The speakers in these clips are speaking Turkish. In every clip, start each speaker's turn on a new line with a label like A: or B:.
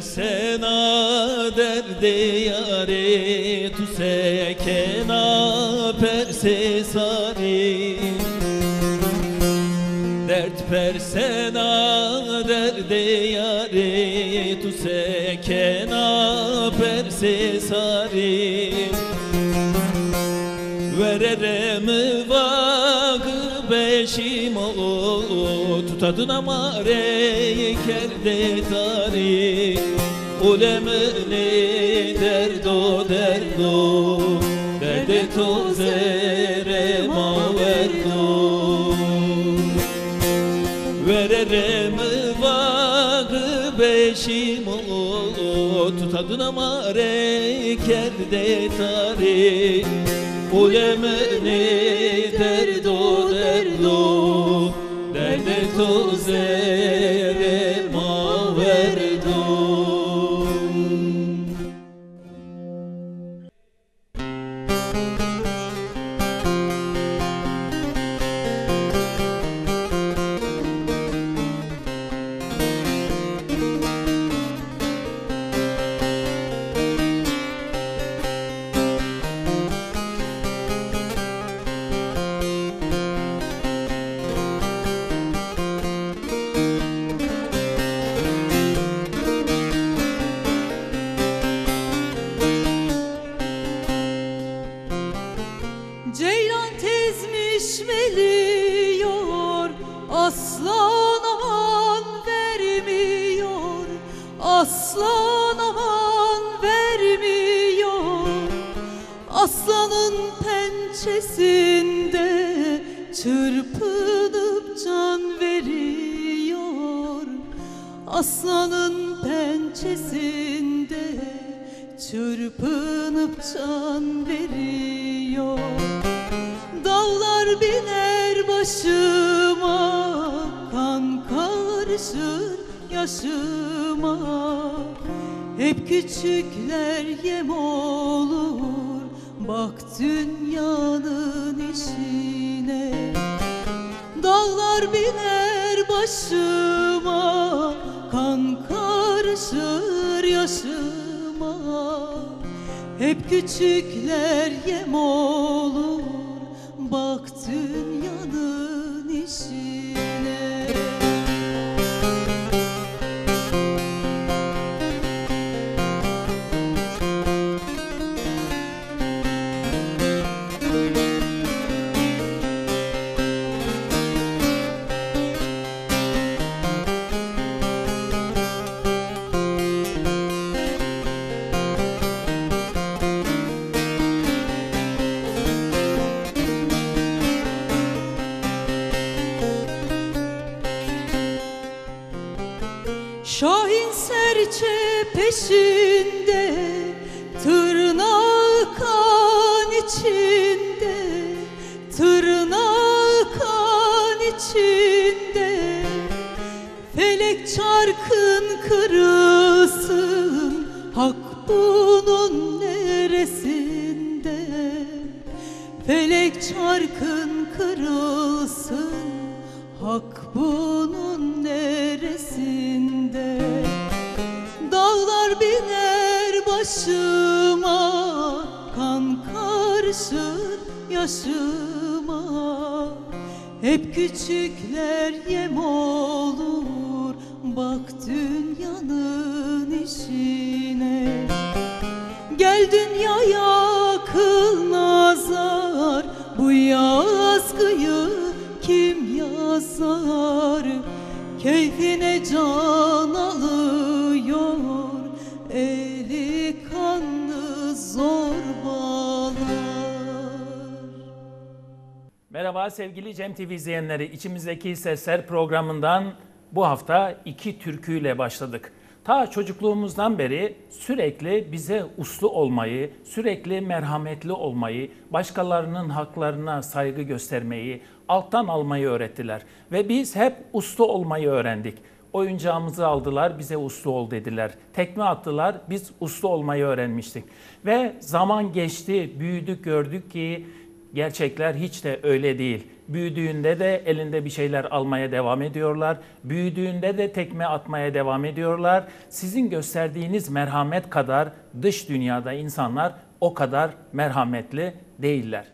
A: Dert versena derde yare Tu sekena perse sari. Dert versena derde yare Tu sekena perse sari. Vererem vakı beşim o Tutadına mare kerde tari Ulemini derdo derdo Derde to zerema verdo Vererem vakı beşim o Tutadına mare kerde tari. Ulemini derdo derdo Derde to
B: yaşıma. Hep küçükler yem olur Bak dünyanın işine. Dağlar biner başıma Kan karışır yaşıma. Hep küçükler yem olur
C: yaşıma Hep küçükler yem olur Bak dünyanın işine. Gel dünyaya kıl nazar Bu yazgıyı kim yazar
D: Merhaba sevgili Cem TV izleyenleri. İçimizdeki Sesler programından bu hafta iki türküyle başladık. Ta çocukluğumuzdan beri sürekli bize uslu olmayı, sürekli merhametli olmayı, başkalarının haklarına saygı göstermeyi, alttan almayı öğrettiler. Ve biz hep uslu olmayı öğrendik. Oyuncağımızı aldılar, bize uslu ol dediler. Tekme attılar, biz uslu olmayı öğrenmiştik. Ve zaman geçti, büyüdük, gördük ki Gerçekler hiç de öyle değil. Büyüdüğünde de elinde bir şeyler almaya devam ediyorlar. Büyüdüğünde de tekme atmaya devam ediyorlar. Sizin gösterdiğiniz merhamet kadar dış dünyada insanlar o kadar merhametli değiller.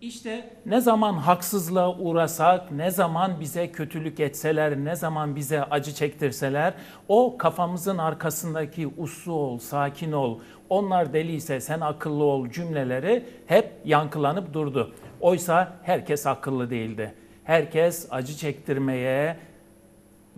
D: İşte ne zaman haksızlığa uğrasak, ne zaman bize kötülük etseler, ne zaman bize acı çektirseler, o kafamızın arkasındaki uslu ol, sakin ol, onlar deliyse sen akıllı ol cümleleri hep yankılanıp durdu. Oysa herkes akıllı değildi. Herkes acı çektirmeye,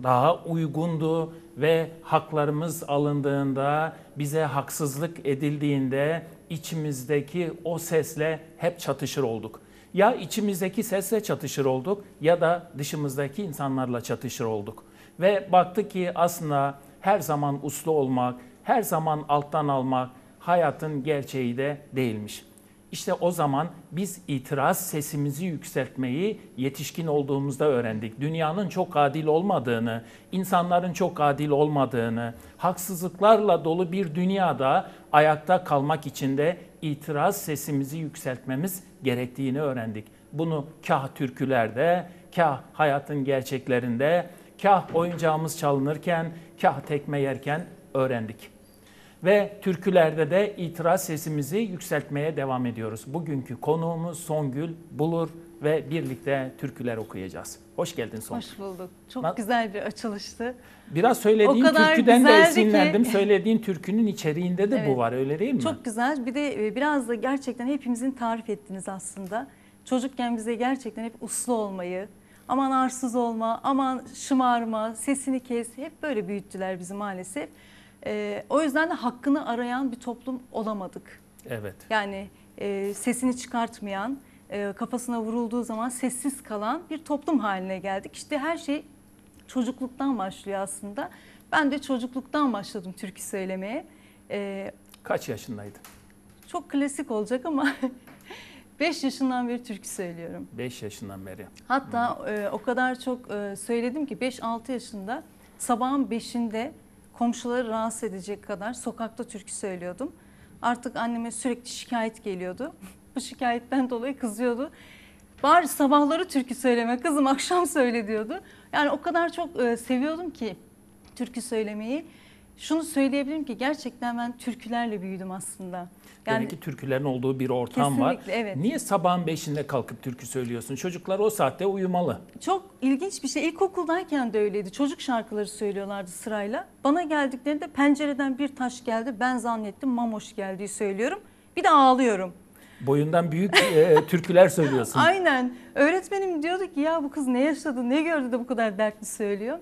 D: daha uygundu ve haklarımız alındığında, bize haksızlık edildiğinde içimizdeki o sesle hep çatışır olduk. Ya içimizdeki sesle çatışır olduk ya da dışımızdaki insanlarla çatışır olduk. Ve baktık ki aslında her zaman uslu olmak, her zaman alttan almak hayatın gerçeği de değilmiş. İşte o zaman biz itiraz sesimizi yükseltmeyi yetişkin olduğumuzda öğrendik. Dünyanın çok adil olmadığını, insanların çok adil olmadığını, haksızlıklarla dolu bir dünyada ayakta kalmak için de itiraz sesimizi yükseltmemiz gerektiğini öğrendik. Bunu kah türkülerde, kah hayatın gerçeklerinde, kah oyuncağımız çalınırken, kah tekme yerken öğrendik. Ve türkülerde de itiraz sesimizi yükseltmeye devam ediyoruz. Bugünkü konuğumuz Songül Bulur ve birlikte türküler okuyacağız. Hoş geldin Songül.
B: Hoş bulduk. Çok
D: Na-
B: güzel bir açılıştı.
D: Biraz söylediğin türküden de esinlendim.
B: ki-
D: Söylediğin türkünün içeriğinde de bu
B: Evet.
D: var öyle değil mi?
B: Çok güzel. Bir de e, biraz da gerçekten hepimizin tarif ettiğiniz aslında. Çocukken bize gerçekten hep uslu olmayı, aman arsız olma, aman şımarma, sesini kes. Hep böyle büyüttüler bizi maalesef. E, o yüzden de hakkını arayan bir toplum olamadık.
D: Evet.
B: Yani e, sesini çıkartmayan, e, kafasına vurulduğu zaman sessiz kalan bir toplum haline geldik. İşte her şey çocukluktan başlıyor aslında. Ben de çocukluktan başladım türkü söylemeye. E,
D: Kaç yaşındaydın?
B: çok klasik olacak ama 5 yaşından beri türkü söylüyorum.
D: 5 yaşından beri.
B: Hatta e, o kadar çok e, söyledim ki 5-6 yaşında sabahın 5'inde komşuları rahatsız edecek kadar sokakta türkü söylüyordum. Artık anneme sürekli şikayet geliyordu. Bu şikayetten dolayı kızıyordu. Bari sabahları türkü söyleme kızım akşam söyle diyordu. Yani o kadar çok e, seviyordum ki türkü söylemeyi. Şunu söyleyebilirim ki gerçekten ben türkülerle büyüdüm aslında. Yani
D: Demek ki türkülerin olduğu bir ortam var.
B: Evet.
D: Niye sabahın beşinde kalkıp türkü söylüyorsun? Çocuklar o saatte uyumalı.
B: Çok ilginç bir şey. İlkokuldayken de öyleydi. Çocuk şarkıları söylüyorlardı sırayla. Bana geldiklerinde pencereden bir taş geldi. Ben zannettim mamoş geldiği söylüyorum. Bir de ağlıyorum.
D: Boyundan büyük e, türküler söylüyorsun.
B: Aynen. Öğretmenim diyordu ki ya bu kız ne yaşadı, ne gördü de bu kadar dertli söylüyor.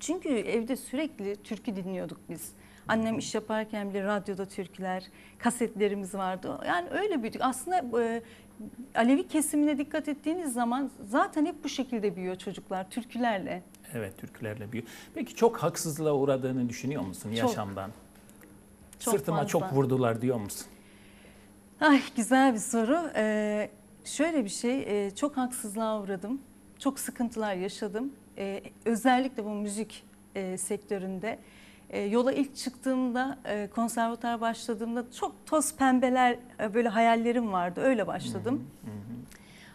B: Çünkü evde sürekli türkü dinliyorduk biz. Annem iş yaparken bile radyoda türküler, kasetlerimiz vardı. Yani öyle büyüdük. Aslında e,
E: Alevi kesimine dikkat ettiğiniz zaman zaten hep bu şekilde büyüyor çocuklar türkülerle.
D: Evet türkülerle büyüyor. Peki çok haksızlığa uğradığını düşünüyor musun
E: Çok.
D: yaşamdan?
E: Çok
D: Sırtıma
E: fazla.
D: çok vurdular diyor musun?
E: Ay güzel bir soru. Ee, şöyle bir şey, e, çok haksızlığa uğradım. Çok sıkıntılar yaşadım. Ee, özellikle bu müzik e, sektöründe. E, yola ilk çıktığımda, e, konservatuar başladığımda çok toz pembeler, e, böyle hayallerim vardı. Öyle başladım.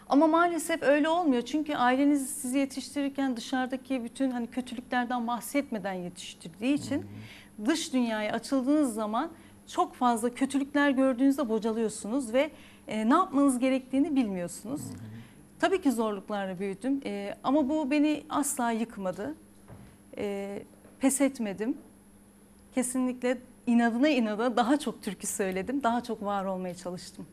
E: Ama maalesef öyle olmuyor. Çünkü aileniz sizi yetiştirirken dışarıdaki bütün hani kötülüklerden bahsetmeden yetiştirdiği için dış dünyaya açıldığınız zaman çok fazla kötülükler gördüğünüzde bocalıyorsunuz ve e, ne yapmanız gerektiğini bilmiyorsunuz. Tabii ki zorluklarla büyüdüm e, ama bu beni asla yıkmadı. E, pes etmedim. Kesinlikle inadına inada daha çok türkü söyledim. Daha çok var olmaya çalıştım.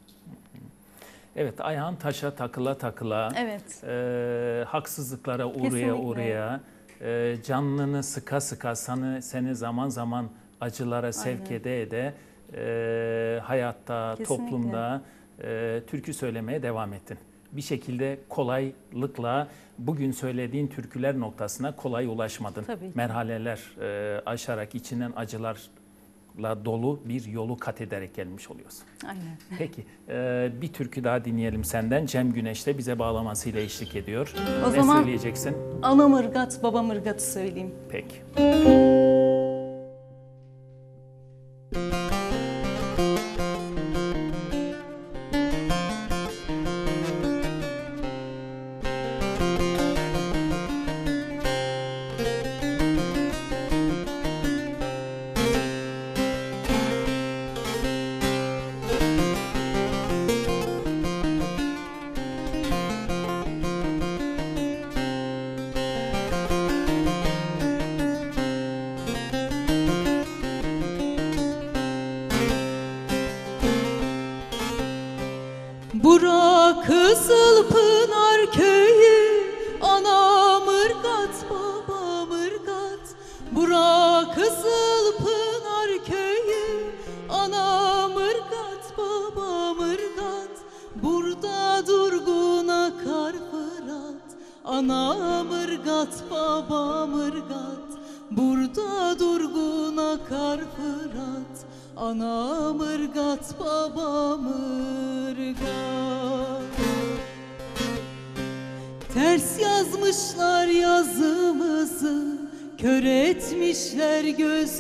D: Evet ayağın taşa takıla takıla,
E: Evet.
D: e, haksızlıklara uğraya
E: Kesinlikle.
D: uğraya, e, canlını sıka sıka seni, seni zaman zaman acılara sevk
E: Aynen.
D: ede ede e, hayatta,
E: Kesinlikle.
D: toplumda e, türkü söylemeye devam ettin. Bir şekilde kolaylıkla bugün söylediğin türküler noktasına kolay ulaşmadın.
E: Tabii.
D: Merhaleler e, aşarak içinden acılarla dolu bir yolu kat ederek gelmiş oluyorsun.
E: Aynen.
D: Peki e, bir türkü daha dinleyelim senden. Cem Güneş de bize bağlamasıyla eşlik ediyor.
E: O
D: ne
E: zaman-
D: söyleyeceksin?
E: Ana mırgat, baba mırgatı söyleyeyim.
D: Peki.
B: Bura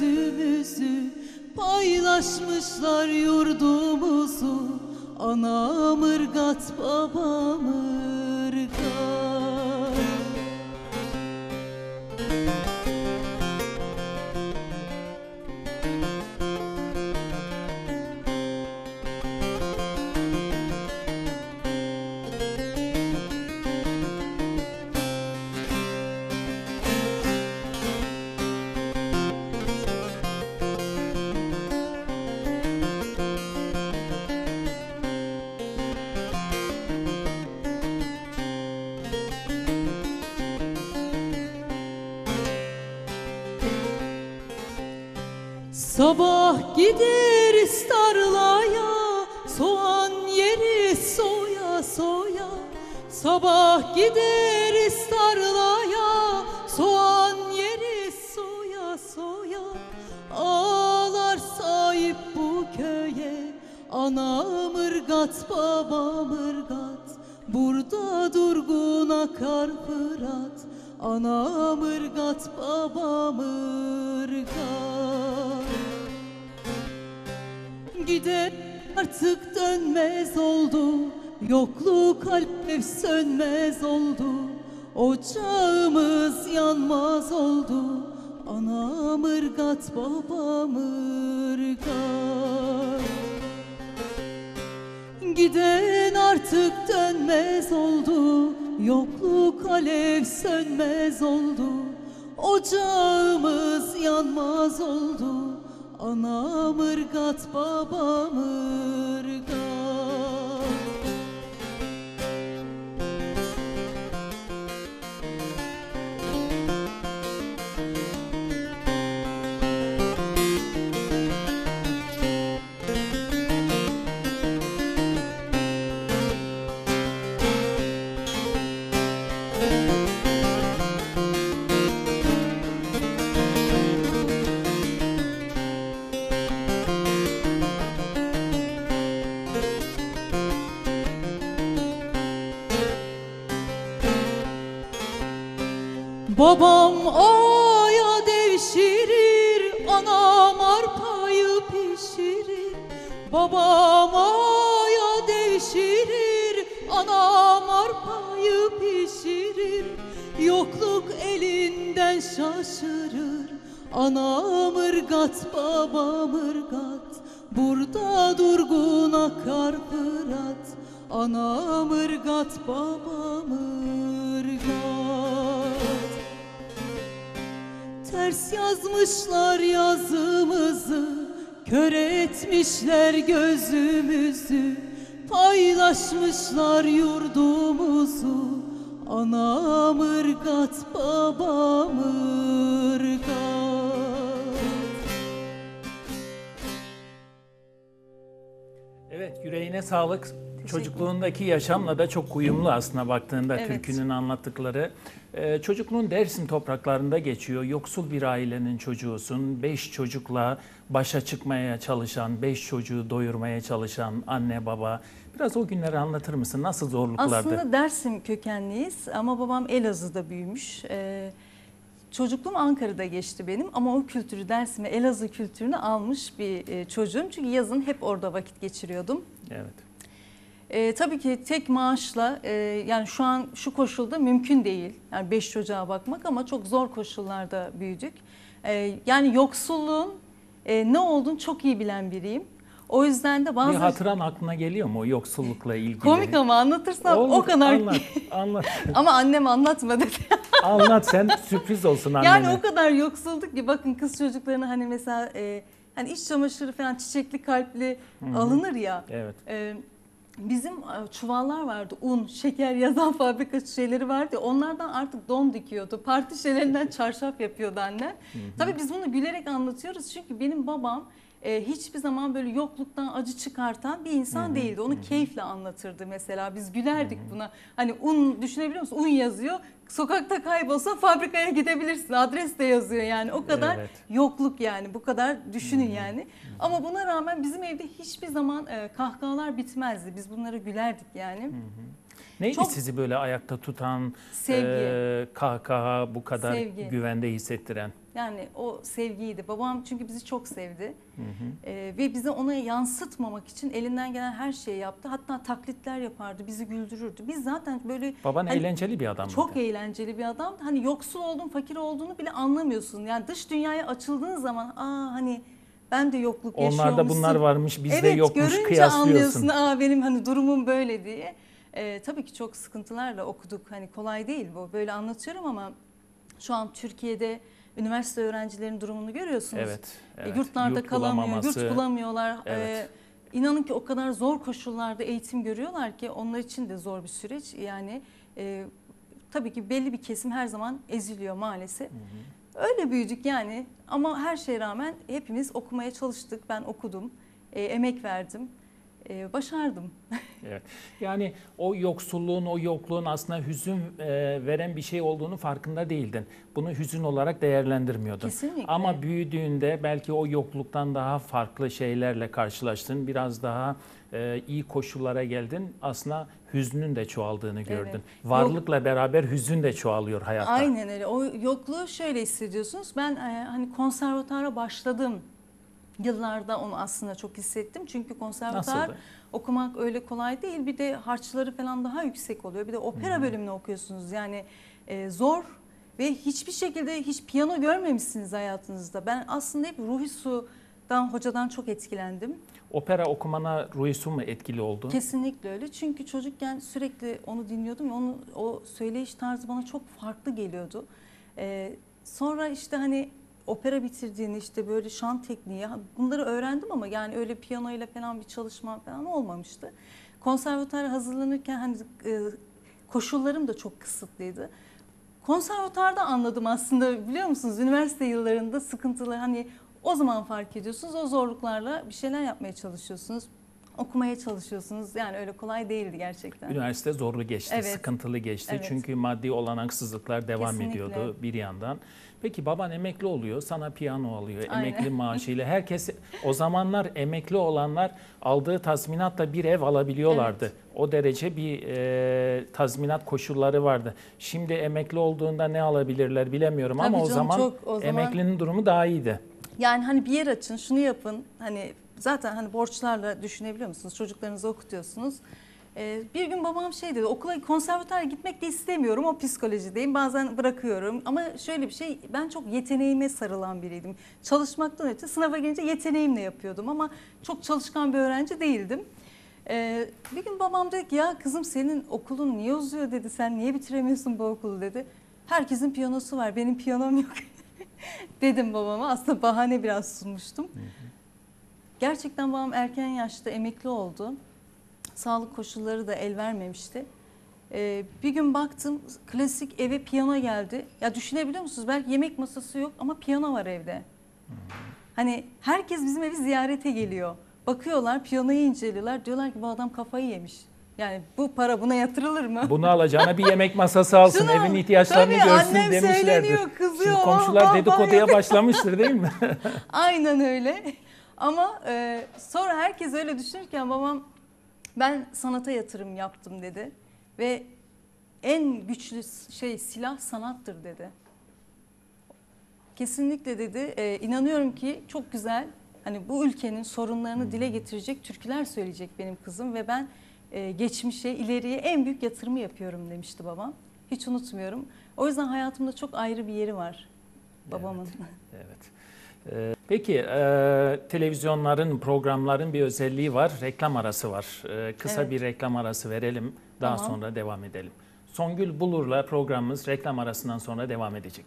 B: gözümüzü Paylaşmışlar yurdumuzu. Ana mırgat baba mırgat Yokluk alev sönmez oldu. Ocağımız yanmaz oldu. Ana mırgat baba mırgat. Giden artık dönmez oldu. Yokluk alev sönmez oldu. Ocağımız yanmaz oldu. Ana mırgat baba mırgat
C: Babam aya devşirir Anam arpayı pişirir. Babam aya devşirir Anam arpayı pişirir. Yokluk elinden şaşırır Anam ırgat babam ırgat. Burada durgun akar fırat Anam ırgat babam ırgat Ters yazmışlar yazımızı Kör etmişler gözümüzü Paylaşmışlar yurdumuzu Anam ırgat babam ırgat
D: Evet yüreğine sağlık. Çocukluğundaki yaşamla da çok uyumlu aslında baktığında
B: Evet.
D: türkünün anlattıkları. Ee, çocukluğun Dersim topraklarında geçiyor. Yoksul bir ailenin çocuğusun. Beş çocukla başa çıkmaya çalışan, beş çocuğu doyurmaya çalışan anne baba. Biraz o günleri anlatır mısın? Nasıl zorluklardı?
B: Aslında Dersim kökenliyiz ama babam Elazığ'da büyümüş. Ee, çocukluğum Ankara'da geçti benim ama o kültürü Dersim'e, Elazığ kültürünü almış bir e, çocuğum. Çünkü yazın hep orada vakit geçiriyordum.
D: Evet.
B: Ee, tabii ki tek maaşla e, yani şu an şu koşulda mümkün değil. Yani beş çocuğa bakmak ama çok zor koşullarda büyüdük. Ee, yani yoksulluğun e, ne olduğunu çok iyi bilen biriyim. O yüzden de
D: Bir
B: bazı
D: hatıran aklına geliyor mu o yoksullukla ilgili?
B: komik ama anlatırsam o
D: Olur,
B: kadar
D: Anlat, anlat.
B: ama annem anlatma dedi.
D: anlat sen sürpriz olsun annene.
B: Yani o kadar yoksulduk ki bakın kız çocuklarına hani mesela e, hani iç çamaşırı falan çiçekli kalpli alınır ya.
D: Evet.
B: E, bizim e, çuvallar vardı un, şeker yazan fabrika şeyleri vardı onlardan artık don dikiyordu. Parti şeylerinden çarşaf yapıyordu anne. Tabii biz bunu gülerek anlatıyoruz çünkü benim babam e, hiçbir zaman böyle yokluktan acı çıkartan bir insan değildi. Onu keyifle anlatırdı mesela. Biz gülerdik buna. Hani un düşünebiliyor musun? Un yazıyor. Sokakta kaybolsa fabrikaya gidebilirsin. Adres de yazıyor yani. O kadar
D: Evet.
B: yokluk yani. Bu kadar düşünün yani. Ama buna rağmen bizim evde hiçbir zaman e, kahkahalar bitmezdi. Biz bunlara gülerdik yani.
D: Neydi
B: Çok-
D: sizi böyle ayakta tutan,
B: Sevgi.
D: e, kahkaha bu kadar
B: Sevgi.
D: güvende hissettiren?
B: Yani o sevgiydi. Babam çünkü bizi çok sevdi. Ee, ve bize ona yansıtmamak için elinden gelen her şeyi yaptı. Hatta taklitler yapardı, bizi güldürürdü. Biz zaten böyle
D: Baban
B: Hani
D: eğlenceli bir adam
B: çok
D: mıydı?
B: eğlenceli bir adam. Hani yoksul olduğunu, fakir olduğunu bile anlamıyorsun. Yani dış dünyaya açıldığın zaman aa hani ben de yokluk yaşıyormuşsun.
D: Onlarda bunlar varmış, bizde
B: evet,
D: yokmuş
B: görünce
D: kıyaslıyorsun.
B: anlıyorsun aa benim hani durumum böyle diye. Ee, tabii ki çok sıkıntılarla okuduk. Hani kolay değil bu. Böyle anlatıyorum ama şu an Türkiye'de üniversite öğrencilerinin durumunu görüyorsunuz.
D: Evet,
B: E,
D: evet.
B: Yurtlarda
D: Yurt
B: kalamıyor, yurt bulamıyorlar.
D: Evet.
B: E, inanın ki o kadar zor koşullarda eğitim görüyorlar ki onlar için de zor bir süreç. Yani e, tabii ki belli bir kesim her zaman eziliyor maalesef. Öyle büyüdük yani ama her şeye rağmen hepimiz okumaya çalıştık. Ben okudum, e, emek verdim, e, başardım.
D: Evet. Yani o yoksulluğun, o yokluğun aslında hüzün e, veren bir şey olduğunu farkında değildin. Bunu hüzün olarak değerlendirmiyordun.
B: Kesinlikle.
D: Ama büyüdüğünde belki o yokluktan daha farklı şeylerle karşılaştın. Biraz daha e, iyi koşullara geldin. Aslında hüznün de çoğaldığını gördün.
B: Evet.
D: Varlıkla beraber hüzün de çoğalıyor hayatta.
B: Aynen öyle. O yokluğu şöyle hissediyorsunuz. Ben e, hani konservatuara başladım yıllarda onu aslında çok hissettim. Çünkü konservatuar
D: Nasıldı?
B: okumak öyle kolay değil. Bir de harçları falan daha yüksek oluyor. Bir de opera bölümünü okuyorsunuz. Yani e, zor ve hiçbir şekilde hiç piyano görmemişsiniz hayatınızda. Ben aslında hep Ruhi Su'dan hocadan çok etkilendim.
D: Opera okumana Ruisu mu etkili oldu?
B: Kesinlikle öyle. Çünkü çocukken sürekli onu dinliyordum ve onu o söyleyiş tarzı bana çok farklı geliyordu. Ee, sonra işte hani opera bitirdiğini işte böyle şan tekniği bunları öğrendim ama yani öyle piyano ile falan bir çalışma falan olmamıştı. Konservatuara hazırlanırken hani e, koşullarım da çok kısıtlıydı. Konservatuarda anladım aslında biliyor musunuz? Üniversite yıllarında sıkıntılar hani o zaman fark ediyorsunuz. O zorluklarla bir şeyler yapmaya çalışıyorsunuz. Okumaya çalışıyorsunuz. Yani öyle kolay değildi gerçekten.
D: Üniversite zorlu geçti,
B: Evet.
D: sıkıntılı geçti.
B: Evet.
D: Çünkü maddi olanaksızlıklar devam
B: Kesinlikle.
D: ediyordu bir yandan. Peki baban emekli oluyor, sana piyano alıyor,
B: Aynen.
D: emekli maaşıyla. Herkes o zamanlar emekli olanlar aldığı tazminatla bir ev alabiliyorlardı. O derece bir e, tazminat koşulları vardı. Şimdi emekli olduğunda ne alabilirler bilemiyorum
B: Tabii
D: ama o
B: canım,
D: zaman,
B: çok- o zaman-
D: emeklinin durumu daha iyiydi.
B: Yani hani bir yer açın, şunu yapın. Hani zaten hani borçlarla düşünebiliyor musunuz? Çocuklarınızı okutuyorsunuz. Ee, bir gün babam şey dedi, okula konservatuara gitmek de istemiyorum, o psikolojideyim. Bazen bırakıyorum ama şöyle bir şey, ben çok yeteneğime sarılan biriydim. Çalışmaktan öte sınava gelince yeteneğimle yapıyordum ama çok çalışkan bir öğrenci değildim. Ee, bir gün babam dedi ki ya kızım senin okulun niye uzuyor dedi, sen niye bitiremiyorsun bu okulu dedi. Herkesin piyanosu var, benim piyanom yok. dedim babama. Aslında bahane biraz sunmuştum. Gerçekten babam erken yaşta emekli oldu. Sağlık koşulları da el vermemişti. Ee, bir gün baktım klasik eve piyano geldi. Ya düşünebiliyor musunuz? Belki yemek masası yok ama piyano var evde. Hani herkes bizim evi ziyarete geliyor. Bakıyorlar piyanoyu inceliyorlar. Diyorlar ki bu adam kafayı yemiş. Yani bu para buna yatırılır mı?
D: Bunu alacağına bir yemek masası alsın,
B: Şunu
D: evin ihtiyaçlarını
B: Tabii,
D: görsün
B: annem
D: demişlerdir.
B: söyleniyor, kızıyor.
D: Şimdi komşular
B: "Aa,
D: dedikoduya
B: baba."
D: başlamıştır değil mi?
B: Aynen öyle. Ama e, sonra herkes öyle düşünürken babam ben sanata yatırım yaptım dedi. Ve en güçlü şey silah sanattır dedi. Kesinlikle dedi. E, inanıyorum ki çok güzel hani bu ülkenin sorunlarını dile getirecek türküler söyleyecek benim kızım ve ben e, geçmişe, ileriye en büyük yatırımı yapıyorum demişti babam. Hiç unutmuyorum. O yüzden hayatımda çok ayrı bir yeri var babamın.
D: Evet. Ee, Peki e, televizyonların, programların bir özelliği var. Reklam arası var. Ee, kısa
B: Evet.
D: bir reklam arası verelim. Daha
B: Tamam.
D: sonra devam edelim. Songül Bulur'la programımız reklam arasından sonra devam edecek.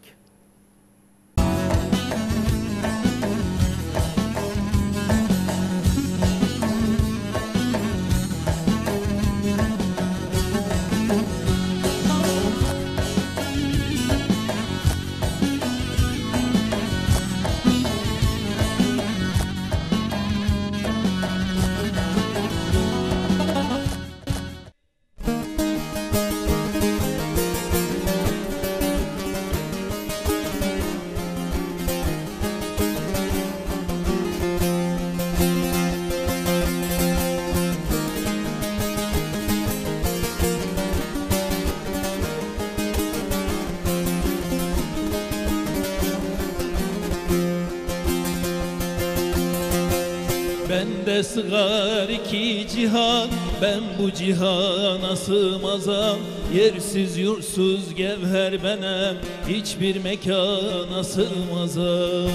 A: Sığar iki cihan Ben bu cihana sığmazam. Yersiz yursuz gevher benem Hiçbir mekana sığmazam.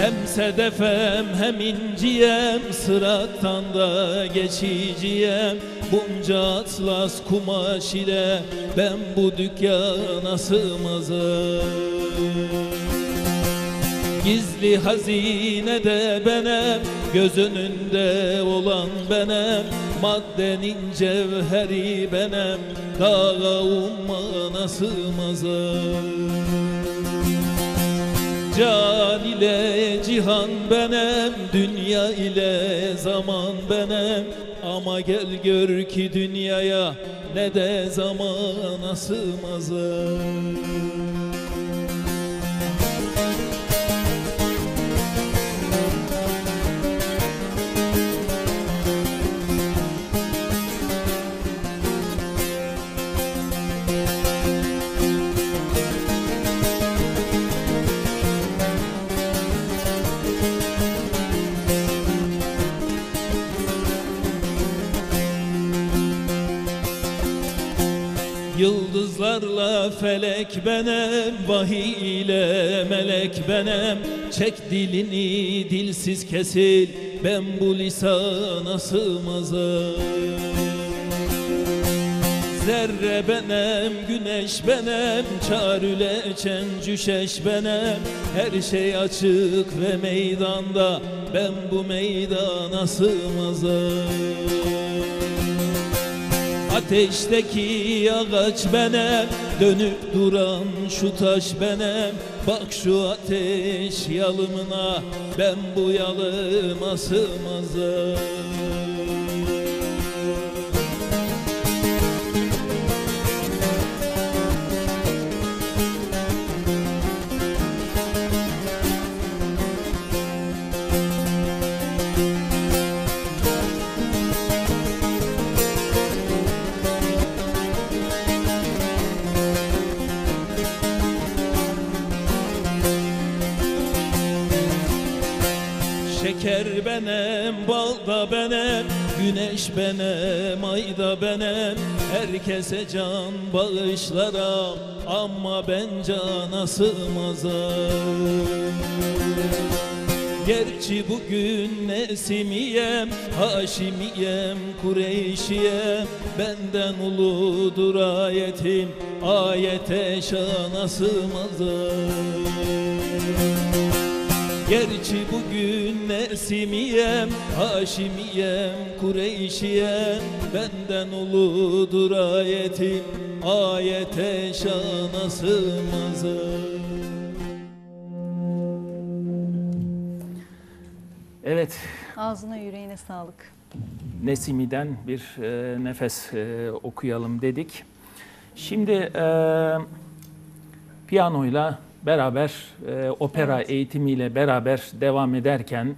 A: Hem sedefem hem inciyem Sırattan da geçiciyem. Bunca atlas kumaş ile Ben bu dükkana sığmazam Gizli hazine de benem Göz önünde olan benem Maddenin cevheri benem Dağa ummana sığmazım Can ile cihan benem Dünya ile zaman benem Ama gel gör ki dünyaya Ne de zamana sığmazım Yıldızlarla felek benem, vahiy ile melek benem. Çek dilini dilsiz kesil, ben bu lisana sığmazım. Zerre benem, güneş benem, çarüle cüşeş benem. Her şey açık ve meydanda, ben bu meydana sığmazım Ateşteki ağaç benem Dönüp duran şu taş benem Bak şu ateş yalımına Ben bu yalıma sığmazım Şeker benem, bal da benem Güneş benem, ay da benem. Herkese can bağışlarım Ama ben cana sığmazım Gerçi bugün Nesimiyem, Haşimiyem, Kureyşiyem. Benden uludur ayetim, ayete şana sığmazım Gerçi bugün Nesimiyem, Haşimiyem, Kureyşiyem Benden uludur ayetim, ayete şana sığmazım
D: Evet,
B: Ağzına yüreğine sağlık.
D: Nesimi'den bir e, nefes e, okuyalım dedik. Şimdi e, piyanoyla beraber, e, opera
B: Evet.
D: eğitimiyle beraber devam ederken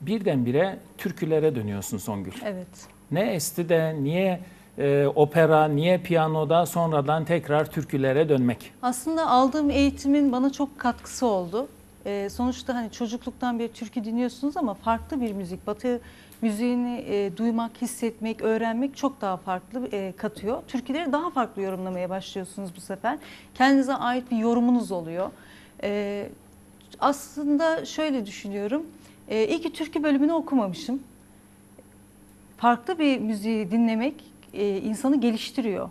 D: birdenbire türkülere dönüyorsun Songül.
B: Evet.
D: Ne esti de niye e, opera, niye piyanoda sonradan tekrar türkülere dönmek?
B: Aslında aldığım eğitimin bana çok katkısı oldu. Ee, sonuçta hani çocukluktan beri türkü dinliyorsunuz ama farklı bir müzik. Batı müziğini e, duymak, hissetmek, öğrenmek çok daha farklı e, katıyor. Türküleri daha farklı yorumlamaya başlıyorsunuz bu sefer. Kendinize ait bir yorumunuz oluyor. Ee, aslında şöyle düşünüyorum. E, iyi ki türkü bölümünü okumamışım. Farklı bir müziği dinlemek e, insanı geliştiriyor.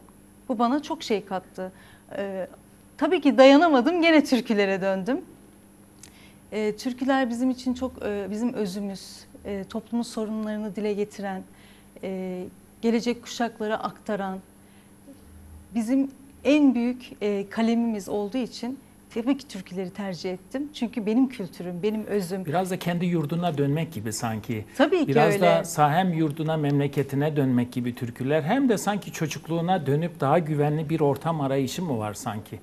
B: Bu bana çok şey kattı. Ee, tabii ki dayanamadım, gene türkülere döndüm. Ee, türküler bizim için çok e, bizim özümüz, e, toplumun sorunlarını dile getiren, e, gelecek kuşaklara aktaran, bizim en büyük e, kalemimiz olduğu için tabii ki türküleri tercih ettim. Çünkü benim kültürüm, benim özüm.
D: Biraz da kendi yurduna dönmek gibi sanki.
B: Tabii ki
D: Biraz
B: öyle.
D: da sa- hem yurduna, memleketine dönmek gibi türküler hem de sanki çocukluğuna dönüp daha güvenli bir ortam arayışı mı var sanki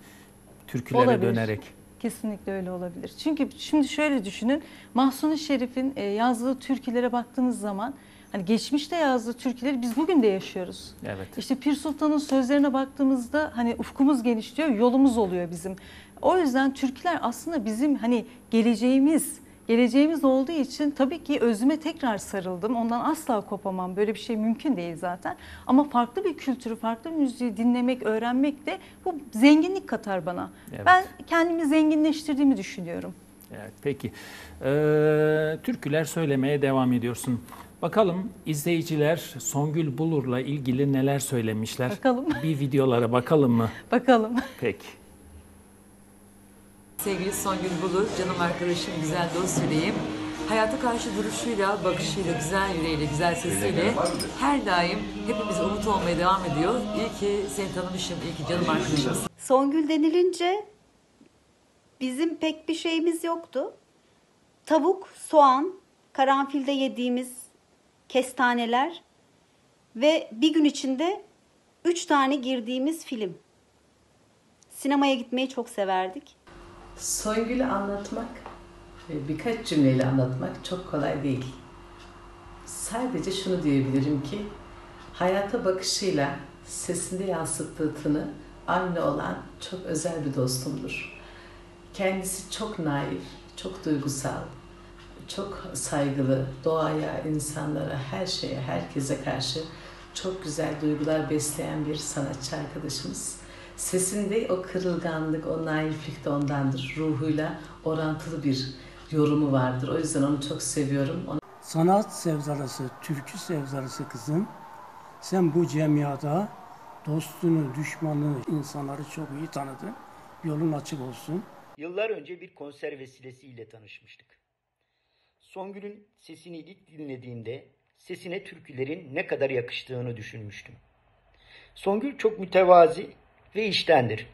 D: türkülere
B: Olabilir.
D: dönerek?
B: Kesinlikle öyle olabilir. Çünkü şimdi şöyle düşünün. Mahsuni Şerif'in e, yazdığı türkülere baktığınız zaman hani geçmişte yazdığı türküleri biz bugün de yaşıyoruz.
D: Evet.
B: İşte Pir Sultan'ın sözlerine baktığımızda hani ufkumuz genişliyor, yolumuz oluyor bizim. O yüzden türküler aslında bizim hani geleceğimiz, geleceğimiz olduğu için tabii ki özüme tekrar sarıldım. Ondan asla kopamam. Böyle bir şey mümkün değil zaten. Ama farklı bir kültürü, farklı bir müziği dinlemek, öğrenmek de bu zenginlik katar bana.
D: Evet.
B: Ben kendimi zenginleştirdiğimi düşünüyorum.
D: Evet, peki. Ee, türküler söylemeye devam ediyorsun. Bakalım izleyiciler Songül Bulur'la ilgili neler söylemişler?
B: Bakalım.
D: Bir videolara bakalım mı?
B: Bakalım.
D: Peki.
F: Sevgili Songül Bulur, canım arkadaşım, güzel dost yüreğim. Hayata karşı duruşuyla, bakışıyla, güzel yüreğiyle, güzel sesiyle her daim hepimiz umut olmaya devam ediyor. İyi ki seni tanımışım, iyi ki canım arkadaşımsın.
G: Songül denilince bizim pek bir şeyimiz yoktu. Tavuk, soğan, karanfilde yediğimiz kestaneler ve bir gün içinde üç tane girdiğimiz film. Sinemaya gitmeyi çok severdik.
H: Songül'ü anlatmak, e, birkaç cümleyle anlatmak çok kolay değil. Sadece şunu diyebilirim ki, hayata bakışıyla sesinde yansıttığı tını aynı olan çok özel bir dostumdur. Kendisi çok naif, çok duygusal, çok saygılı, doğaya, insanlara, her şeye, herkese karşı çok güzel duygular besleyen bir sanatçı arkadaşımız. Sesinde o kırılganlık, o naiflik de ondandır. Ruhuyla orantılı bir yorumu vardır. O yüzden onu çok seviyorum. Onu
I: sanat sevdalısı, türkü sevdalısı kızım. Sen bu cemiyata dostunu, düşmanını, insanları çok iyi tanıdın. Yolun açık olsun.
J: Yıllar önce bir konser vesilesiyle tanışmıştık. Songül'ün sesini ilk dinlediğimde sesine türkülerin ne kadar yakıştığını düşünmüştüm. Songül çok mütevazi ve iştendir.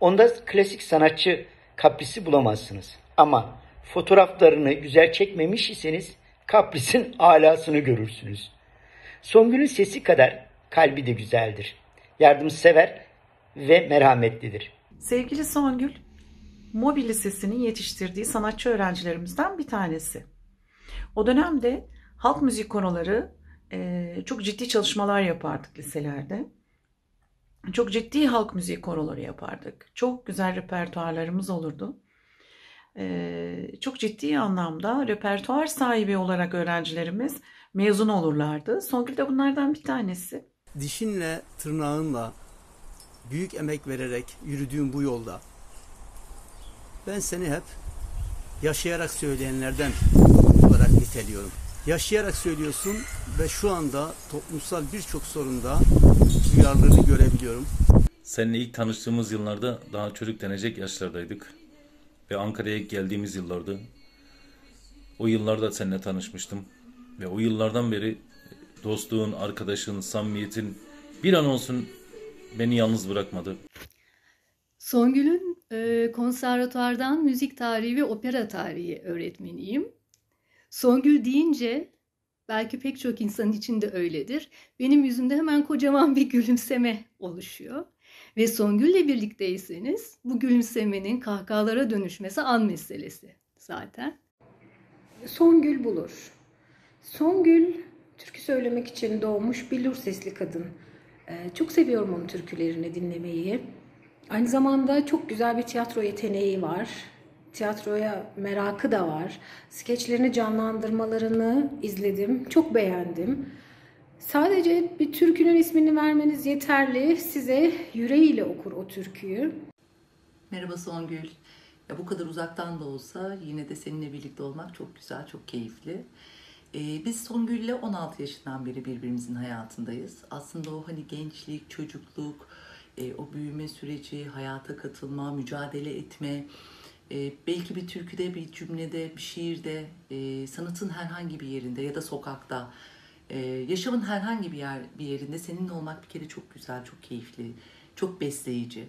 J: Onda klasik sanatçı kaprisi bulamazsınız. Ama fotoğraflarını güzel çekmemiş iseniz kaprisin alasını görürsünüz. Songül'ün sesi kadar kalbi de güzeldir. Yardımsever ve merhametlidir.
K: Sevgili Songül, Mobil Lisesi'nin yetiştirdiği sanatçı öğrencilerimizden bir tanesi. O dönemde halk müzik konuları e, çok ciddi çalışmalar yapardık liselerde. Çok ciddi halk müziği koroları yapardık. Çok güzel repertuarlarımız olurdu. E, çok ciddi anlamda repertuar sahibi olarak öğrencilerimiz mezun olurlardı. Songül de bunlardan bir tanesi.
L: Dişinle, tırnağınla, büyük emek vererek yürüdüğün bu yolda ben seni hep yaşayarak söyleyenlerden olarak niteliyorum. Yaşayarak söylüyorsun ve şu anda toplumsal birçok sorunda duyarlılığını görebiliyorum.
M: Seninle ilk tanıştığımız yıllarda daha çocuk denecek yaşlardaydık. Ve Ankara'ya geldiğimiz yıllardı. O yıllarda seninle tanışmıştım. Ve o yıllardan beri dostluğun, arkadaşın, samimiyetin bir an olsun beni yalnız bırakmadı.
N: Songül'ün e, konservatuardan müzik tarihi ve opera tarihi öğretmeniyim. Songül deyince belki pek çok insanın içinde öyledir. Benim yüzümde hemen kocaman bir gülümseme oluşuyor. Ve Songül'le birlikteyseniz bu gülümsemenin kahkahalara dönüşmesi an meselesi zaten.
O: Songül Bulur. Songül türkü söylemek için doğmuş billur sesli kadın. Ee, çok seviyorum onun türkülerini dinlemeyi. Aynı zamanda çok güzel bir tiyatro yeteneği var. Tiyatroya merakı da var. Skeçlerini canlandırmalarını izledim. Çok beğendim. Sadece bir türkünün ismini vermeniz yeterli. Size yüreğiyle okur o türküyü.
P: Merhaba Songül. Ya bu kadar uzaktan da olsa yine de seninle birlikte olmak çok güzel, çok keyifli. Ee, biz Songül'le 16 yaşından beri birbirimizin hayatındayız. Aslında o hani gençlik, çocukluk, e, o büyüme süreci, hayata katılma, mücadele etme, e, belki bir türküde, bir cümlede, bir şiirde, e, sanatın herhangi bir yerinde ya da sokakta, e, yaşamın herhangi bir yer bir yerinde seninle olmak bir kere çok güzel, çok keyifli, çok besleyici.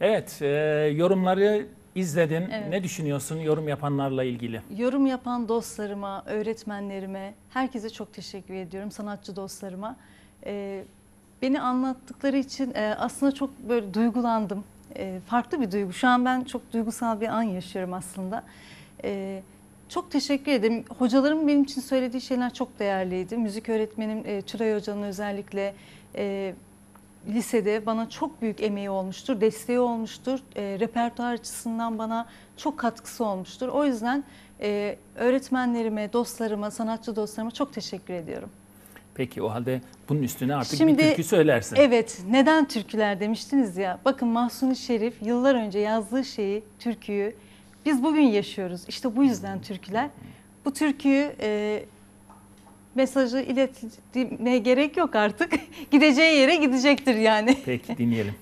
D: Evet, e, yorumları izledin.
B: Evet.
D: Ne düşünüyorsun yorum yapanlarla ilgili?
B: Yorum yapan dostlarıma, öğretmenlerime, herkese çok teşekkür ediyorum. Sanatçı dostlarıma. Ee, beni anlattıkları için e, aslında çok böyle duygulandım. E, farklı bir duygu. Şu an ben çok duygusal bir an yaşıyorum aslında. E, çok teşekkür ederim. Hocalarım benim için söylediği şeyler çok değerliydi. Müzik öğretmenim e, Tülay Hoca'nın özellikle e, lisede bana çok büyük emeği olmuştur, desteği olmuştur. E, repertuar açısından bana çok katkısı olmuştur. O yüzden öğretmenlerime, dostlarıma, sanatçı dostlarıma çok teşekkür ediyorum.
D: Peki o halde bunun üstüne artık bir türkü söylersin.
B: Evet, neden türküler demiştiniz ya. Bakın Mahsuni Şerif yıllar önce yazdığı şeyi, türküyü biz bugün yaşıyoruz. İşte bu yüzden türküler. Bu türküyü e, mesajı iletmeye gerek yok artık. Gideceği yere gidecektir yani.
D: Peki dinleyelim.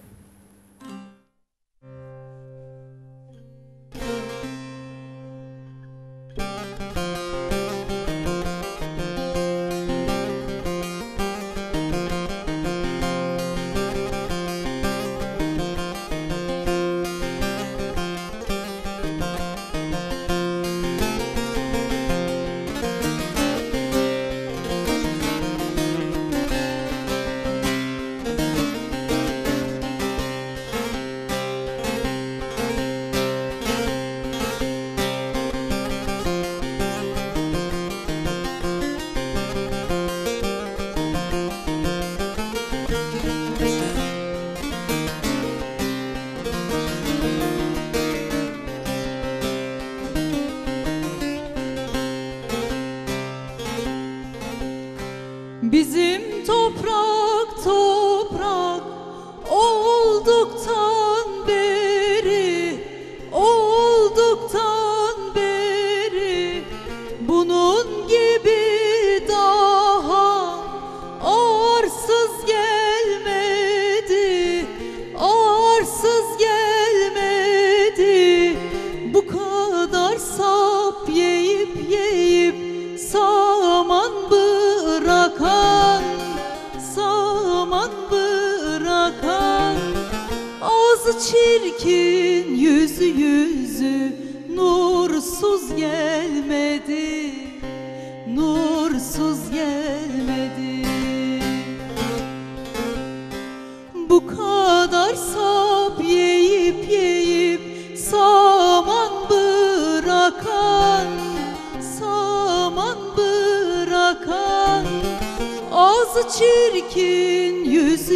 B: Çirkin yüzü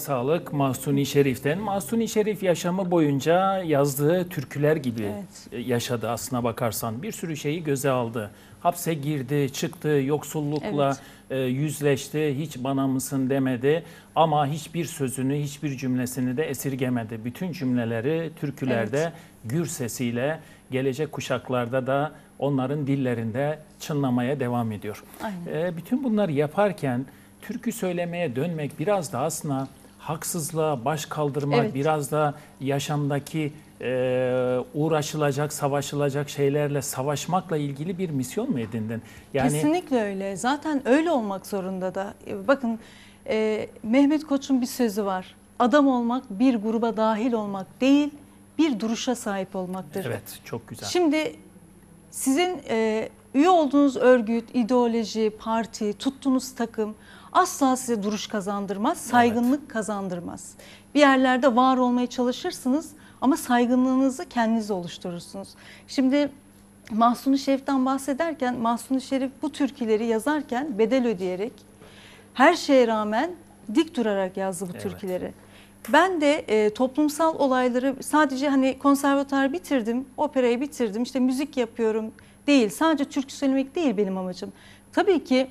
D: sağlık Mahsuni Şerif'ten. Mahsuni Şerif yaşamı boyunca yazdığı türküler gibi
Q: Evet.
D: e, yaşadı aslına bakarsan. Bir sürü şeyi göze aldı. Hapse girdi, çıktı, yoksullukla e, yüzleşti, hiç bana mısın demedi. Ama hiçbir sözünü, hiçbir cümlesini de esirgemedi. Bütün cümleleri türkülerde gür sesiyle gelecek kuşaklarda da onların dillerinde çınlamaya devam ediyor.
Q: Aynen.
D: E, bütün bunları yaparken türkü söylemeye dönmek biraz da aslında haksızlığa baş kaldırmak,
Q: Evet.
D: biraz da yaşamdaki e, uğraşılacak, savaşılacak şeylerle savaşmakla ilgili bir misyon mu edindin? Yani
Q: Kesinlikle öyle. Zaten öyle olmak zorunda da. E, Bakın e, Mehmet Koç'un bir sözü var. Adam olmak bir gruba dahil olmak değil, bir duruşa sahip olmaktır.
D: evet çok güzel.
Q: Şimdi sizin e,
B: üye olduğunuz örgüt, ideoloji, parti, tuttuğunuz takım asla size duruş kazandırmaz, saygınlık kazandırmaz. Bir yerlerde var olmaya çalışırsınız ama saygınlığınızı kendiniz oluşturursunuz. Şimdi Mahsuni Şerif'ten bahsederken Mahsuni Şerif bu türküleri yazarken bedel ödeyerek her şeye rağmen dik durarak yazdı bu
D: Evet.
B: türküleri. Ben de e, toplumsal olayları sadece hani konservatuar bitirdim, operayı bitirdim, işte müzik yapıyorum değil. Sadece türkü söylemek değil benim amacım. Tabii ki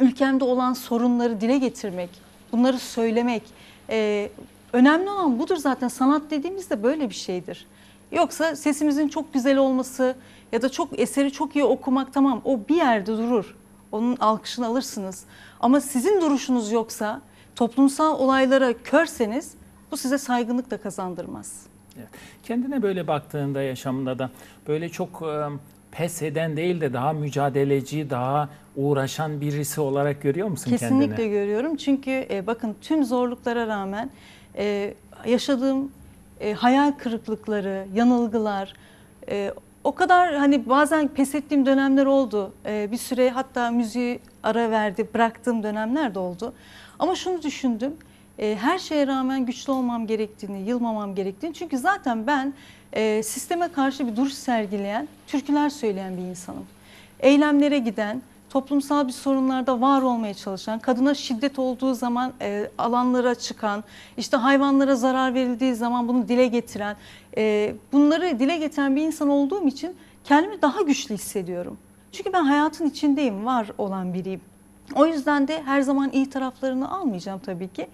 B: ülkemde olan sorunları dile getirmek, bunları söylemek. e, önemli olan budur zaten. Sanat dediğimizde böyle bir şeydir. Yoksa sesimizin çok güzel olması ya da çok eseri çok iyi okumak tamam o bir yerde durur. Onun alkışını alırsınız. Ama sizin duruşunuz yoksa, toplumsal olaylara körseniz bu size saygınlık da kazandırmaz.
D: Evet. Kendine böyle baktığında yaşamında da böyle çok pes eden değil de daha mücadeleci, daha uğraşan birisi olarak görüyor musun
B: Kesinlikle
D: kendini?
B: görüyorum. Çünkü e, bakın tüm zorluklara rağmen e, yaşadığım e, hayal kırıklıkları, yanılgılar, e, o kadar hani bazen pes ettiğim dönemler oldu. E, bir süre hatta müziği ara verdi, bıraktığım dönemler de oldu. Ama şunu düşündüm. e, her şeye rağmen güçlü olmam gerektiğini, yılmamam gerektiğini. Çünkü zaten ben e, sisteme karşı bir duruş sergileyen, türküler söyleyen bir insanım. Eylemlere giden, toplumsal bir sorunlarda var olmaya çalışan, kadına şiddet olduğu zaman e, alanlara çıkan, işte hayvanlara zarar verildiği zaman bunu dile getiren, e, bunları dile getiren bir insan olduğum için kendimi daha güçlü hissediyorum. Çünkü ben hayatın içindeyim, var olan biriyim. O yüzden de her zaman iyi taraflarını almayacağım tabii ki.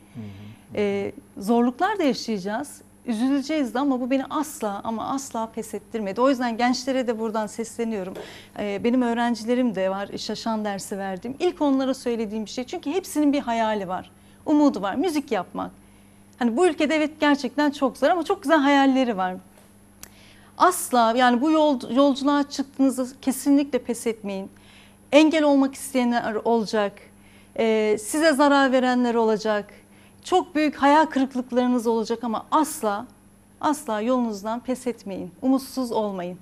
B: E, zorluklar da yaşayacağız. Üzüleceğiz de ama bu beni asla ama asla pes ettirmedi. O yüzden gençlere de buradan sesleniyorum. E, benim öğrencilerim de var, şaşan dersi verdim. İlk onlara söylediğim bir şey çünkü hepsinin bir hayali var, umudu var, müzik yapmak. Hani bu ülkede evet gerçekten çok zor ama çok güzel hayalleri var. Asla yani bu yol, yolculuğa çıktığınızda kesinlikle pes etmeyin. Engel olmak isteyenler olacak. Ee, size zarar verenler olacak. Çok büyük hayal kırıklıklarınız olacak ama asla asla yolunuzdan pes etmeyin. Umutsuz olmayın.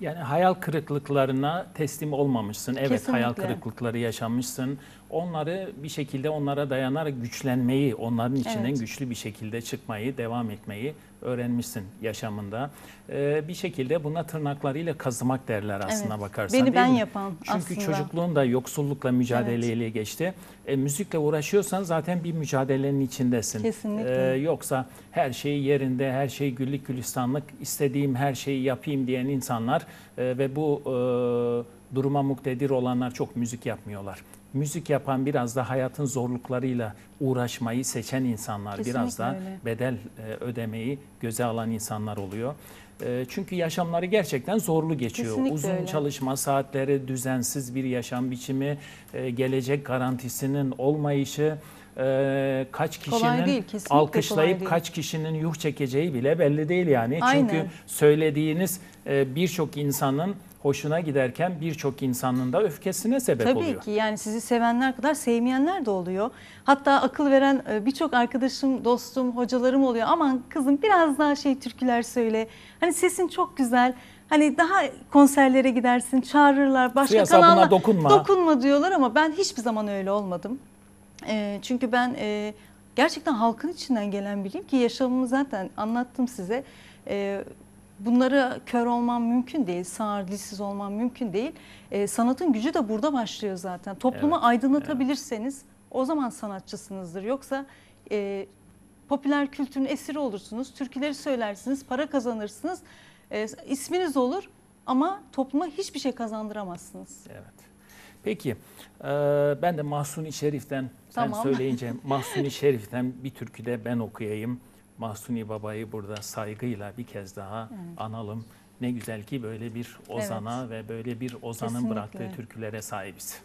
D: Yani hayal kırıklıklarına teslim olmamışsın. Evet
B: Kesinlikle.
D: hayal kırıklıkları yaşamışsın. Onları bir şekilde onlara dayanarak güçlenmeyi, onların içinden
B: Evet.
D: güçlü bir şekilde çıkmayı, devam etmeyi öğrenmişsin yaşamında. Ee, bir şekilde buna tırnaklarıyla kazımak derler aslına
B: Evet.
D: bakarsan.
B: Beni ben
D: mi?
B: yapan
D: Çünkü
B: aslında.
D: çocukluğun da yoksullukla mücadeleyle geçti. E, müzikle uğraşıyorsan zaten bir mücadelenin içindesin.
B: Kesinlikle.
D: Ee, yoksa her şey yerinde, her şey güllük gülistanlık, istediğim her şeyi yapayım diyen insanlar e, ve bu e, duruma muktedir olanlar çok müzik yapmıyorlar. Müzik yapan biraz da hayatın zorluklarıyla uğraşmayı seçen insanlar, biraz
B: Kesinlikle
D: da
B: öyle.
D: bedel e, ödemeyi göze alan insanlar oluyor. E, Çünkü yaşamları gerçekten zorlu geçiyor.
B: Kesinlikle
D: Uzun
B: öyle.
D: çalışma saatleri, düzensiz bir yaşam biçimi, e, gelecek garantisinin olmayışı, e, kaç kişinin
B: değil,
D: alkışlayıp
B: değil.
D: kaç kişinin yuh çekeceği bile belli değil yani.
B: Aynen.
D: Çünkü söylediğiniz e, birçok insanın hoşuna giderken birçok insanın da öfkesine sebep
B: Tabii
D: oluyor.
B: ki yani sizi sevenler kadar sevmeyenler de oluyor. Hatta akıl veren e, birçok arkadaşım, dostum, hocalarım oluyor. Aman kızım biraz daha şey türküler söyle. Hani sesin çok güzel. Hani daha konserlere gidersin, çağırırlar. Başka
D: Suya sabuna
B: kanallar
D: dokunma.
B: dokunma diyorlar ama ben hiçbir zaman öyle olmadım. E, çünkü ben e, gerçekten halkın içinden gelen biriyim ki yaşamımı zaten anlattım size. E, bunları kör olmam mümkün değil, sağır, dilsiz olmam mümkün değil. E, sanatın gücü de burada başlıyor zaten. Toplumu
D: Evet,
B: aydınlatabilirseniz o zaman sanatçısınızdır. Yoksa e, popüler kültürün esiri olursunuz, türküleri söylersiniz, para kazanırsınız, e, isminiz olur ama topluma hiçbir şey kazandıramazsınız.
D: Evet. Peki e, ben de Mahsuni Şerif'ten sen
B: Tamam.
D: söyleyince Mahsuni Şerif'ten bir türkü de ben okuyayım. Mahsuni Baba'yı burada saygıyla bir kez daha
B: Evet.
D: analım. Ne güzel ki böyle bir ozana ve böyle bir ozanın
B: Kesinlikle.
D: bıraktığı türkülere sahibiz.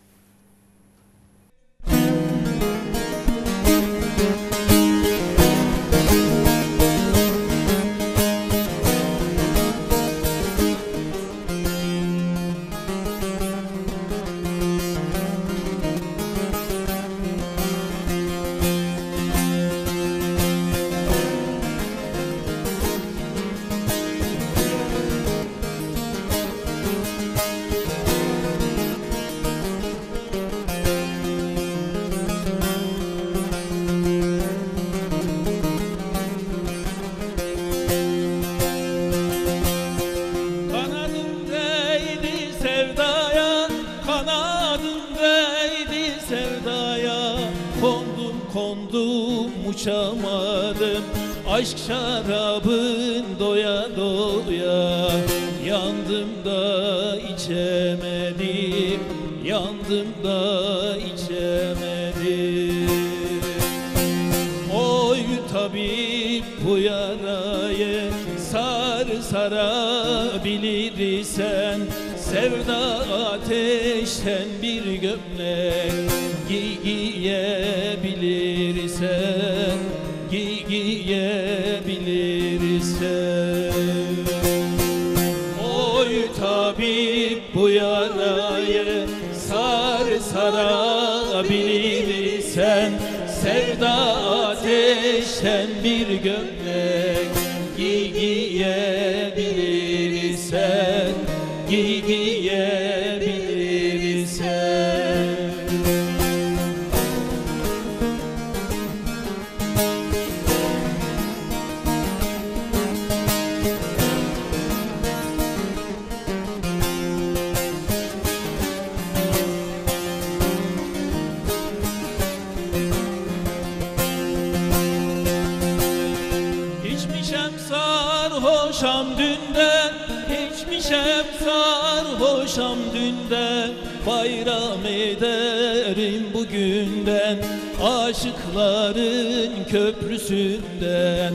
A: Bayram ederim bugünden Aşıkların köprüsünden.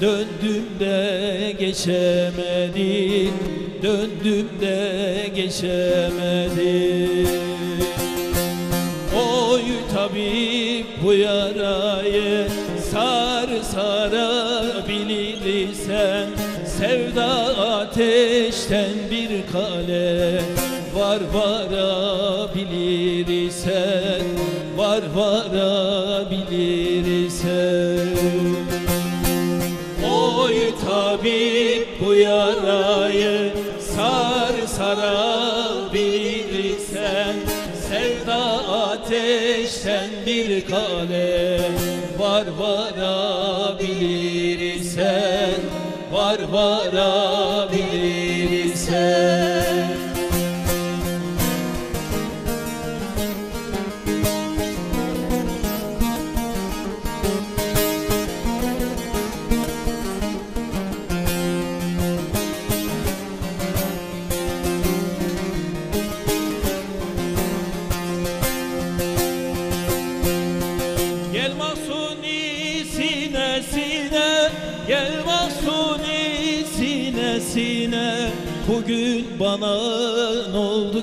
A: Döndüm de geçemedim Döndüm de geçemedim. Oy tabip bu yarayı sar sarabilirsen Sevda ateşten bir kale var varabilirsen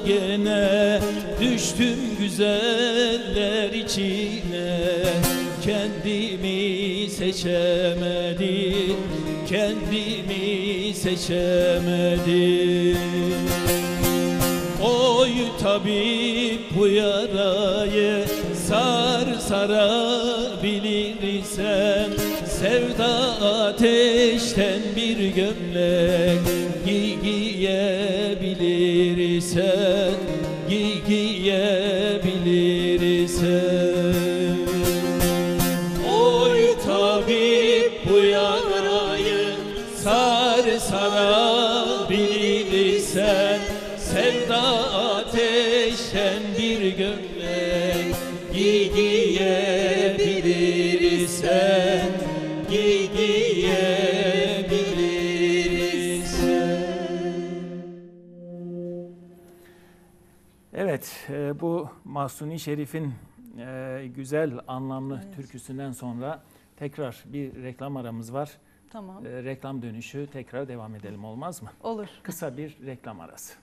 A: gene Düştüm güzeller içine. Kendimi seçemedim Kendimi seçemedim. Oy tabip bu yarayı sar sarabilirsen Sevda ateşten bir gömlek giy giyebilirsen Giy
D: Mahsuni Şerif'in e, güzel, anlamlı türküsünden sonra tekrar bir reklam aramız var.
B: Tamam.
D: E, reklam dönüşü tekrar devam edelim olmaz mı?
B: Olur.
D: Kısa bir reklam arası.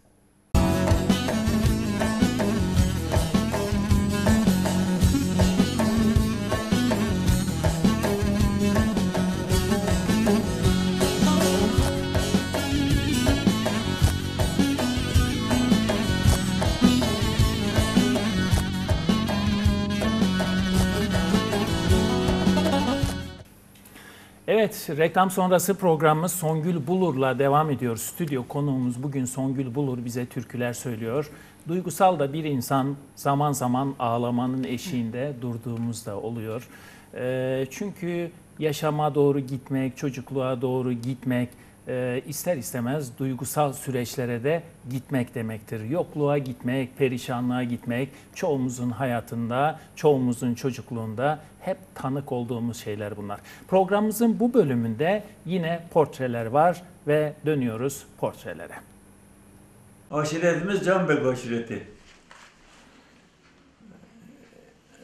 D: Evet, reklam sonrası programımız Songül Bulur'la devam ediyor. Stüdyo konuğumuz bugün Songül Bulur bize türküler söylüyor. Duygusal da bir insan zaman zaman ağlamanın eşiğinde durduğumuzda oluyor. Ee, çünkü yaşama doğru gitmek, çocukluğa doğru gitmek e, ister istemez duygusal süreçlere de gitmek demektir. Yokluğa gitmek, perişanlığa gitmek çoğumuzun hayatında, çoğumuzun çocukluğunda hep tanık olduğumuz şeyler bunlar. Programımızın bu bölümünde yine portreler var ve dönüyoruz portrelere.
R: Aşiretimiz Canbek aşireti.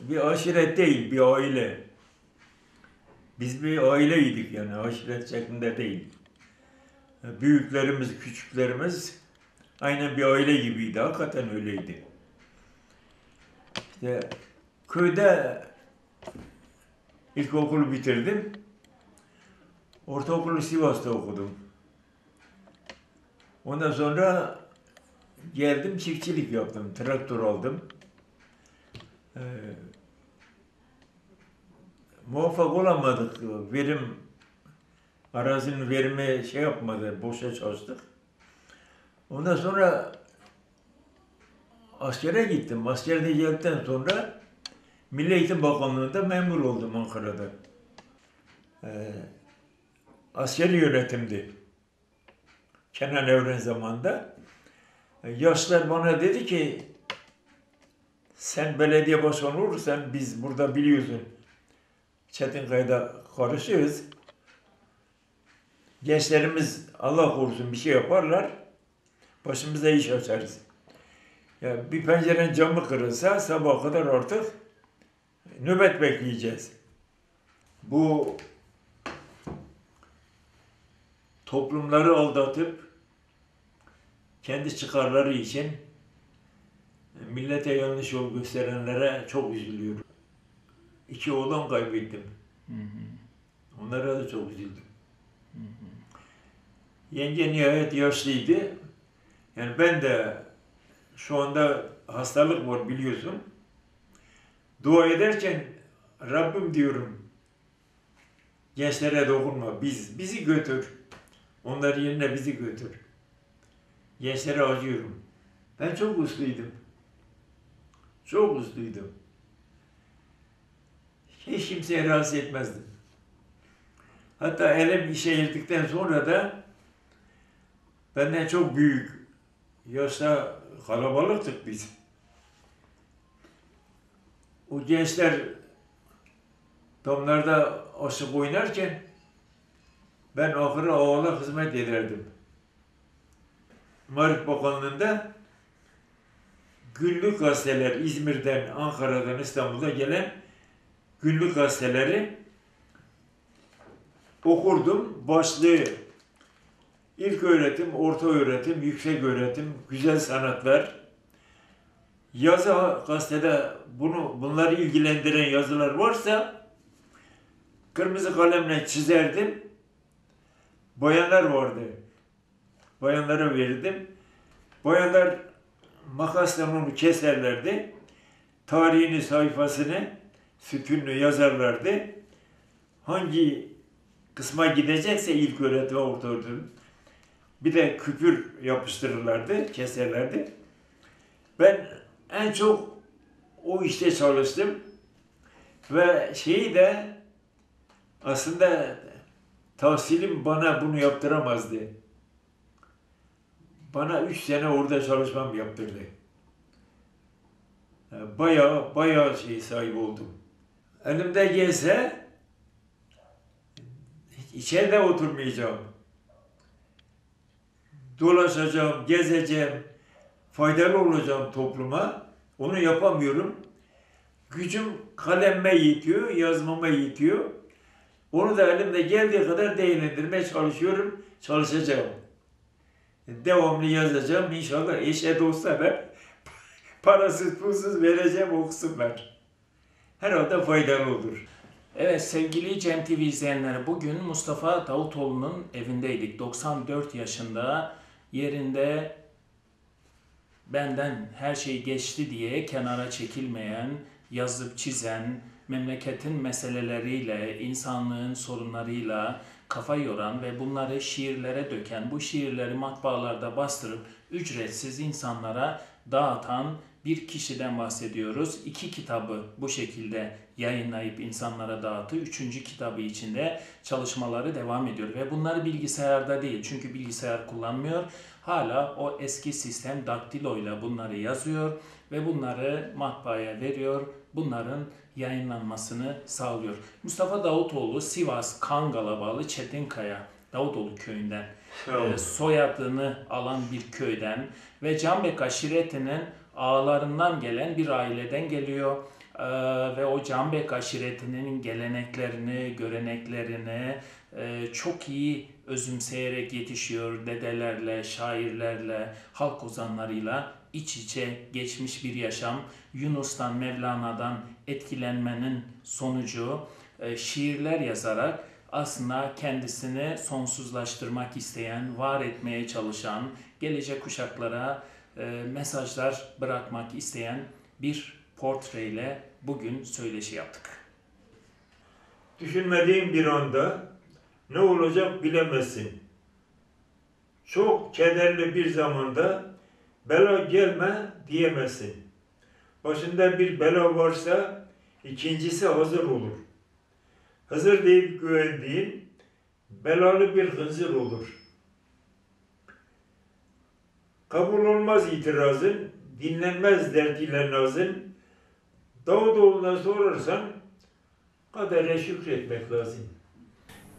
R: Bir aşiret değil, bir aile. Biz bir aileydik yani aşiret şeklinde değil. Büyüklerimiz, küçüklerimiz aynen bir aile gibiydi. Hakikaten öyleydi. İşte köyde ilkokulu bitirdim. Ortaokulu Sivas'ta okudum. Ondan sonra geldim çiftçilik yaptım. Traktör aldım. Ee, muvaffak olamadık. Verim arazinin verimi şey yapmadı. Boşa çalıştık. Ondan sonra askere gittim. Askerde geldikten sonra Milli Eğitim Bakanlığı'nda memur oldum Ankara'da. Ee, askeri yönetimdi. Kenan Evren zamanında. Yaşlar bana dedi ki sen belediye başkanı olursan biz burada biliyorsun Çetinkaya'da karışıyoruz. Gençlerimiz Allah korusun bir şey yaparlar. Başımıza iş açarız. Ya bir pencerenin camı kırılsa sabah kadar artık nöbet bekleyeceğiz. Bu toplumları aldatıp kendi çıkarları için millete yanlış yol gösterenlere çok üzülüyorum. İki oğlan kaybettim. Onlara da çok üzüldüm. Yenge nihayet yaşlıydı. Yani ben de şu anda hastalık var biliyorsun. Dua ederken Rabbim diyorum gençlere dokunma. Biz bizi götür. Onlar yerine bizi götür. Gençlere acıyorum. Ben çok usluydum. Çok usluydum. Hiç kimseye rahatsız etmezdim. Hatta elim işe girdikten sonra da benden çok büyük yaşta kalabalıktık biz. O gençler damlarda aşık oynarken ben ahıra ağala hizmet ederdim. Marif Bakanlığı'nda günlük gazeteler İzmir'den, Ankara'dan, İstanbul'da gelen günlük gazeteleri okurdum. Başlığı ilk öğretim, orta öğretim, yüksek öğretim, güzel sanatlar. Yazı gazetede bunu bunları ilgilendiren yazılar varsa kırmızı kalemle çizerdim. Bayanlar vardı. Bayanlara verirdim. Bayanlar makasla onu keserlerdi. Tarihini, sayfasını sütünlü yazarlardı. Hangi kısma gidecekse ilk öğretim, orta öğretim. Bir de küpür yapıştırırlardı, keserlerdi. Ben en çok o işte çalıştım. Ve şeyi de aslında tahsilim bana bunu yaptıramazdı. Bana üç sene orada çalışmam yaptırdı. Bayağı, bayağı şey sahip oldum. Elimde gelse içeride oturmayacağım. Dolaşacağım, gezeceğim, faydalı olacağım topluma. Onu yapamıyorum. Gücüm kalemme yetiyor, yazmama yetiyor. Onu da elimde geldiği kadar değerlendirmeye çalışıyorum, çalışacağım. Devamlı yazacağım. İnşallah eşe dostlara parasız pulsuz vereceğim okusunlar. Herhalde faydalı olur.
D: Evet sevgili Cem TV izleyenleri bugün Mustafa Davutoğlu'nun evindeydik. 94 yaşında yerinde benden her şey geçti diye kenara çekilmeyen, yazıp çizen, memleketin meseleleriyle, insanlığın sorunlarıyla kafa yoran ve bunları şiirlere döken, bu şiirleri matbaalarda bastırıp ücretsiz insanlara dağıtan bir kişiden bahsediyoruz. İki kitabı bu şekilde yayınlayıp insanlara dağıttı. Üçüncü kitabı içinde çalışmaları devam ediyor. Ve bunları bilgisayarda değil çünkü bilgisayar kullanmıyor. Hala o eski sistem daktiloyla bunları yazıyor ve bunları matbaaya veriyor. Bunların yayınlanmasını sağlıyor. Mustafa Davutoğlu Sivas Kangal'a bağlı Çetinkaya Davutoğlu köyünden e, soyadını alan bir köyden ve Canbek aşiretinin ağalarından gelen bir aileden geliyor. E, ve o Canbek aşiretinin geleneklerini, göreneklerini e, çok iyi özümseyerek yetişiyor. Dedelerle, şairlerle, halk ozanlarıyla iç içe geçmiş bir yaşam. Yunus'tan, Mevlana'dan etkilenmenin sonucu e, şiirler yazarak aslında kendisini sonsuzlaştırmak isteyen, var etmeye çalışan, gelecek kuşaklara e, mesajlar bırakmak isteyen bir portreyle bugün söyleşi yaptık.
R: Düşünmediğin bir anda ne olacak bilemezsin. Çok kederli bir zamanda bela gelme diyemezsin. Başında bir bela varsa ikincisi hazır olur. Hazır deyip güvendiğin belalı bir hızır olur. Kabul olmaz itirazın, dinlenmez dert ile nazın. Davutoğlu'na sorarsan kadere şükretmek lazım.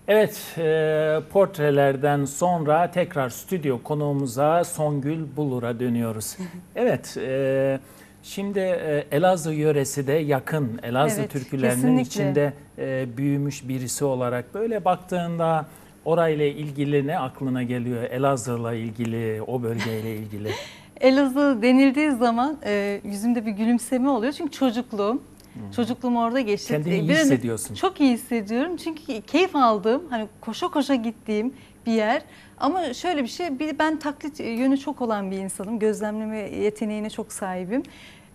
D: Evet, e, portrelerden sonra tekrar stüdyo konuğumuza Songül Bulur'a dönüyoruz. Evet, e, şimdi e, Elazığ yöresi de yakın. Elazığ
B: Evet,
D: türkülerinin
B: kesinlikle.
D: içinde e, büyümüş birisi olarak böyle baktığında orayla ilgili ne aklına geliyor? Elazığ'la ilgili, o bölgeyle ilgili.
B: Elazığ denildiği zaman e, yüzümde bir gülümseme oluyor. Çünkü çocukluğum, çocukluğum orada geçti.
D: Kendini iyi
B: Bir an-
D: hissediyorsun.
B: Çok iyi hissediyorum. Çünkü keyif aldığım, hani koşa koşa gittiğim bir yer. Ama şöyle bir şey, bir ben taklit yönü çok olan bir insanım. Gözlemleme yeteneğine çok sahibim.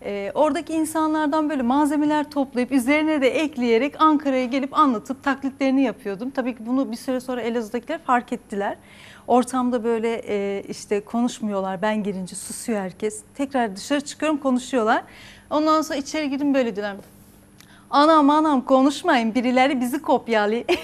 B: E, oradaki insanlardan böyle malzemeler toplayıp üzerine de ekleyerek Ankara'ya gelip anlatıp taklitlerini yapıyordum. Tabii ki bunu bir süre sonra Elazığ'dakiler fark ettiler. Ortamda böyle e, işte konuşmuyorlar. Ben girince susuyor herkes. Tekrar dışarı çıkıyorum konuşuyorlar. Ondan sonra içeri girdim böyle diyorlar. Anam anam konuşmayın birileri bizi kopyalıyor.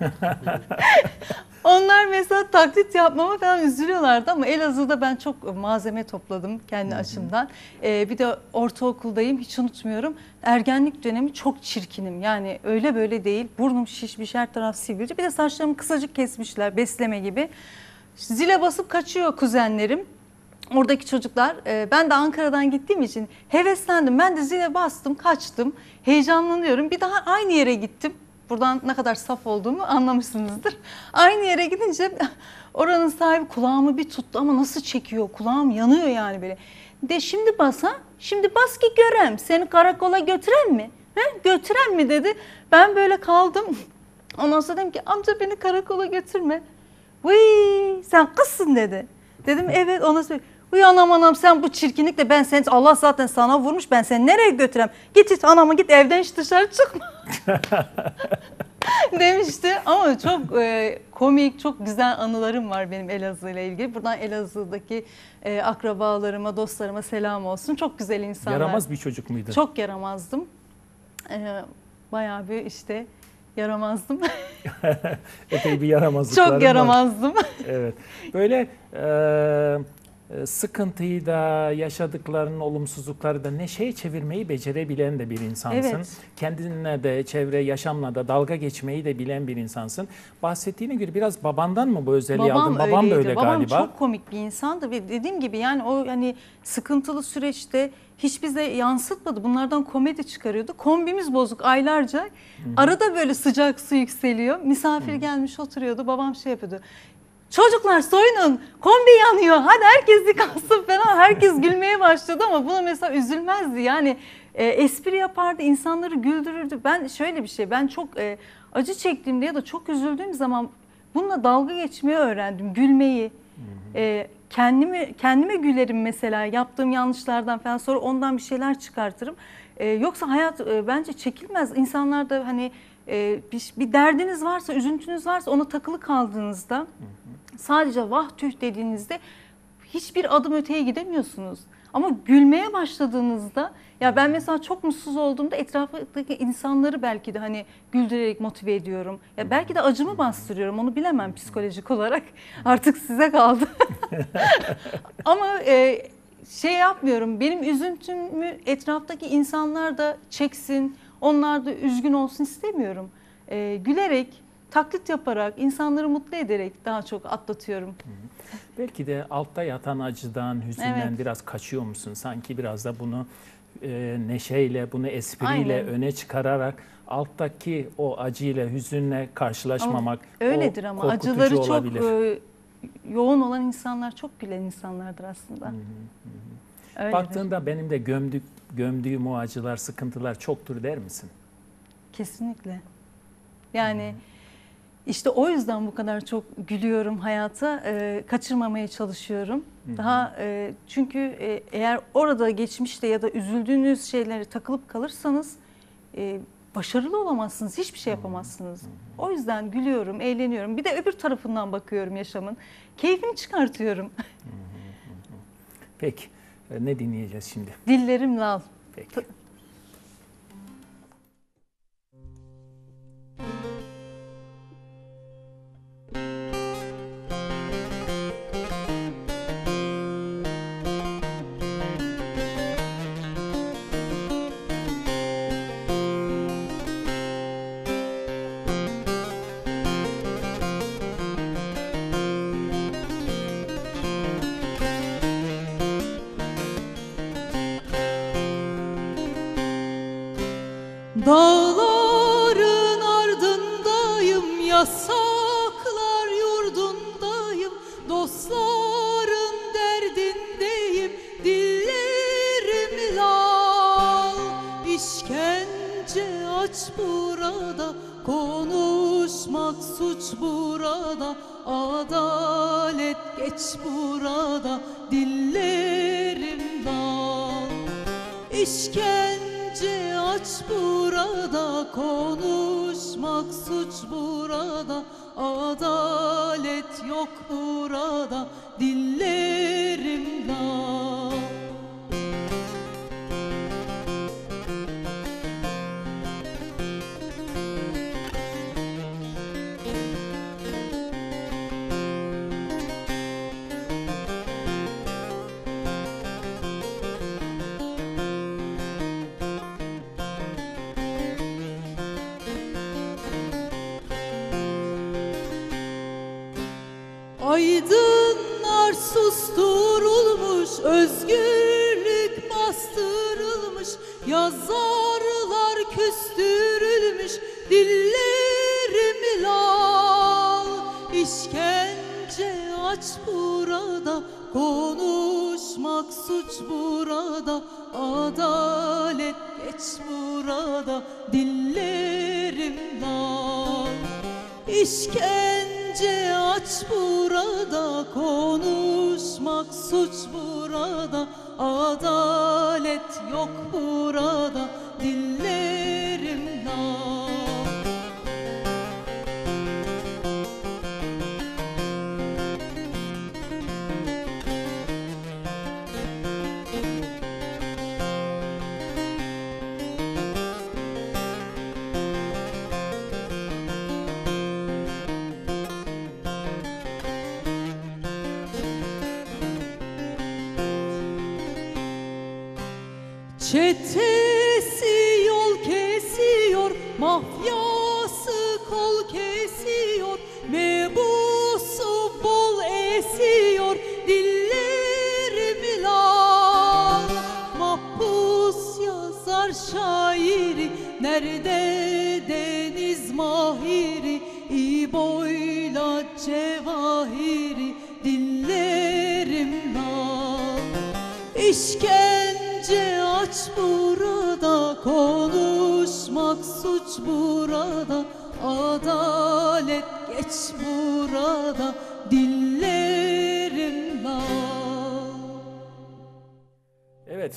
B: Onlar mesela taklit yapmama falan üzülüyorlardı ama Elazığ'da ben çok malzeme topladım kendi açımdan. Ee, bir de ortaokuldayım hiç unutmuyorum. Ergenlik dönemi çok çirkinim yani öyle böyle değil. Burnum şişmiş her taraf sivilce. Bir de saçlarımı kısacık kesmişler besleme gibi. Zile basıp kaçıyor kuzenlerim. Oradaki çocuklar, e, ben de Ankara'dan gittiğim için heveslendim. Ben de zile bastım, kaçtım. Heyecanlanıyorum. Bir daha aynı yere gittim. Buradan ne kadar saf olduğumu anlamışsınızdır. Aynı yere gidince oranın sahibi kulağımı bir tuttu ama nasıl çekiyor? Kulağım yanıyor yani böyle. De şimdi basa, şimdi bas ki görem. Seni karakola götüren mi? He? Götüren mi dedi. Ben böyle kaldım. Ondan sonra dedim ki amca beni karakola götürme. Vıy sen kızsın dedi. Dedim evet ona söyle. Uy anam anam sen bu çirkinlikle ben seni Allah zaten sana vurmuş ben seni nereye götürem? Git git anama git evden hiç dışarı çıkma. demişti ama çok e, komik çok güzel anılarım var benim Elazığ ile ilgili. Buradan Elazığ'daki e, akrabalarıma dostlarıma selam olsun. Çok güzel insanlar.
D: Yaramaz bir çocuk muydu?
B: Çok yaramazdım. E, bayağı bir işte yaramazdım.
D: Epey bir yaramazlıklarım
B: Çok
D: var.
B: yaramazdım.
D: Evet. Böyle e, sıkıntıyı da yaşadıklarının olumsuzlukları da neşeye çevirmeyi becerebilen de bir insansın.
B: Evet.
D: Kendinle de çevre yaşamla da dalga geçmeyi de bilen bir insansın. Bahsettiğine göre biraz babandan mı bu özelliği aldın? Babam
B: öyleydi.
D: böyle
B: Babam
D: galiba.
B: çok komik bir insandı ve dediğim gibi yani o hani sıkıntılı süreçte hiç bize yansıtmadı. Bunlardan komedi çıkarıyordu. Kombimiz bozuk aylarca. Arada böyle sıcak su yükseliyor. Misafir gelmiş oturuyordu. Babam şey yapıyordu. Çocuklar soyunun kombi yanıyor. Hadi herkes yıkansın falan. Herkes gülmeye başladı ama buna mesela üzülmezdi. Yani e, espri yapardı insanları güldürürdü. Ben şöyle bir şey ben çok e, acı çektiğimde ya da çok üzüldüğüm zaman bununla dalga geçmeyi öğrendim. Gülmeyi. E, kendimi kendime gülerim mesela yaptığım yanlışlardan falan. Sonra ondan bir şeyler çıkartırım. E, yoksa hayat e, bence çekilmez. İnsanlar da hani e, bir, bir derdiniz varsa üzüntünüz varsa ona takılı kaldığınızda sadece vah tüh dediğinizde hiçbir adım öteye gidemiyorsunuz.
S: Ama gülmeye başladığınızda ya ben mesela çok mutsuz olduğumda etraftaki insanları belki de hani güldürerek motive ediyorum. Ya belki de acımı bastırıyorum onu bilemem psikolojik olarak. Artık size kaldı. Ama e, şey yapmıyorum. Benim üzüntümü etraftaki insanlar da çeksin. Onlar da üzgün olsun istemiyorum. E, gülerek, taklit yaparak, insanları mutlu ederek daha çok atlatıyorum.
D: Belki de altta yatan acıdan, hüzünden
S: Evet.
D: biraz kaçıyor musun? Sanki biraz da bunu e, neşeyle, bunu espriyle
S: Aynen.
D: öne çıkararak alttaki o acıyla, hüzünle karşılaşmamak
S: Ama öyledir ama acıları çok
D: olabilir.
S: e, yoğun olan insanlar çok gülen insanlardır aslında. Öyledir.
D: Baktığında benim de gömdük, gömdüğüm o acılar, sıkıntılar çoktur der misin?
S: Kesinlikle. Yani işte o yüzden bu kadar çok gülüyorum hayata, e, kaçırmamaya çalışıyorum.
D: Hı hı.
S: Daha e, çünkü e, eğer orada geçmişte ya da üzüldüğünüz şeylere takılıp kalırsanız e, başarılı olamazsınız, hiçbir şey yapamazsınız. O yüzden gülüyorum, eğleniyorum. Bir de öbür tarafından bakıyorum yaşamın. Keyfini çıkartıyorum.
D: Peki, e, ne dinleyeceğiz şimdi?
S: Dillerim lal.
D: Peki.
B: Dağların Aç burada, konuşmak suç burada, adalet geç burada, dillerim dal. İşkence aç burada, konuşmak suç burada, adalet yok burada, dillerim suç burada, adalet geç burada, dillerim lal. İşkence aç burada, konuşmak suç burada, adalet yok burada, dillerim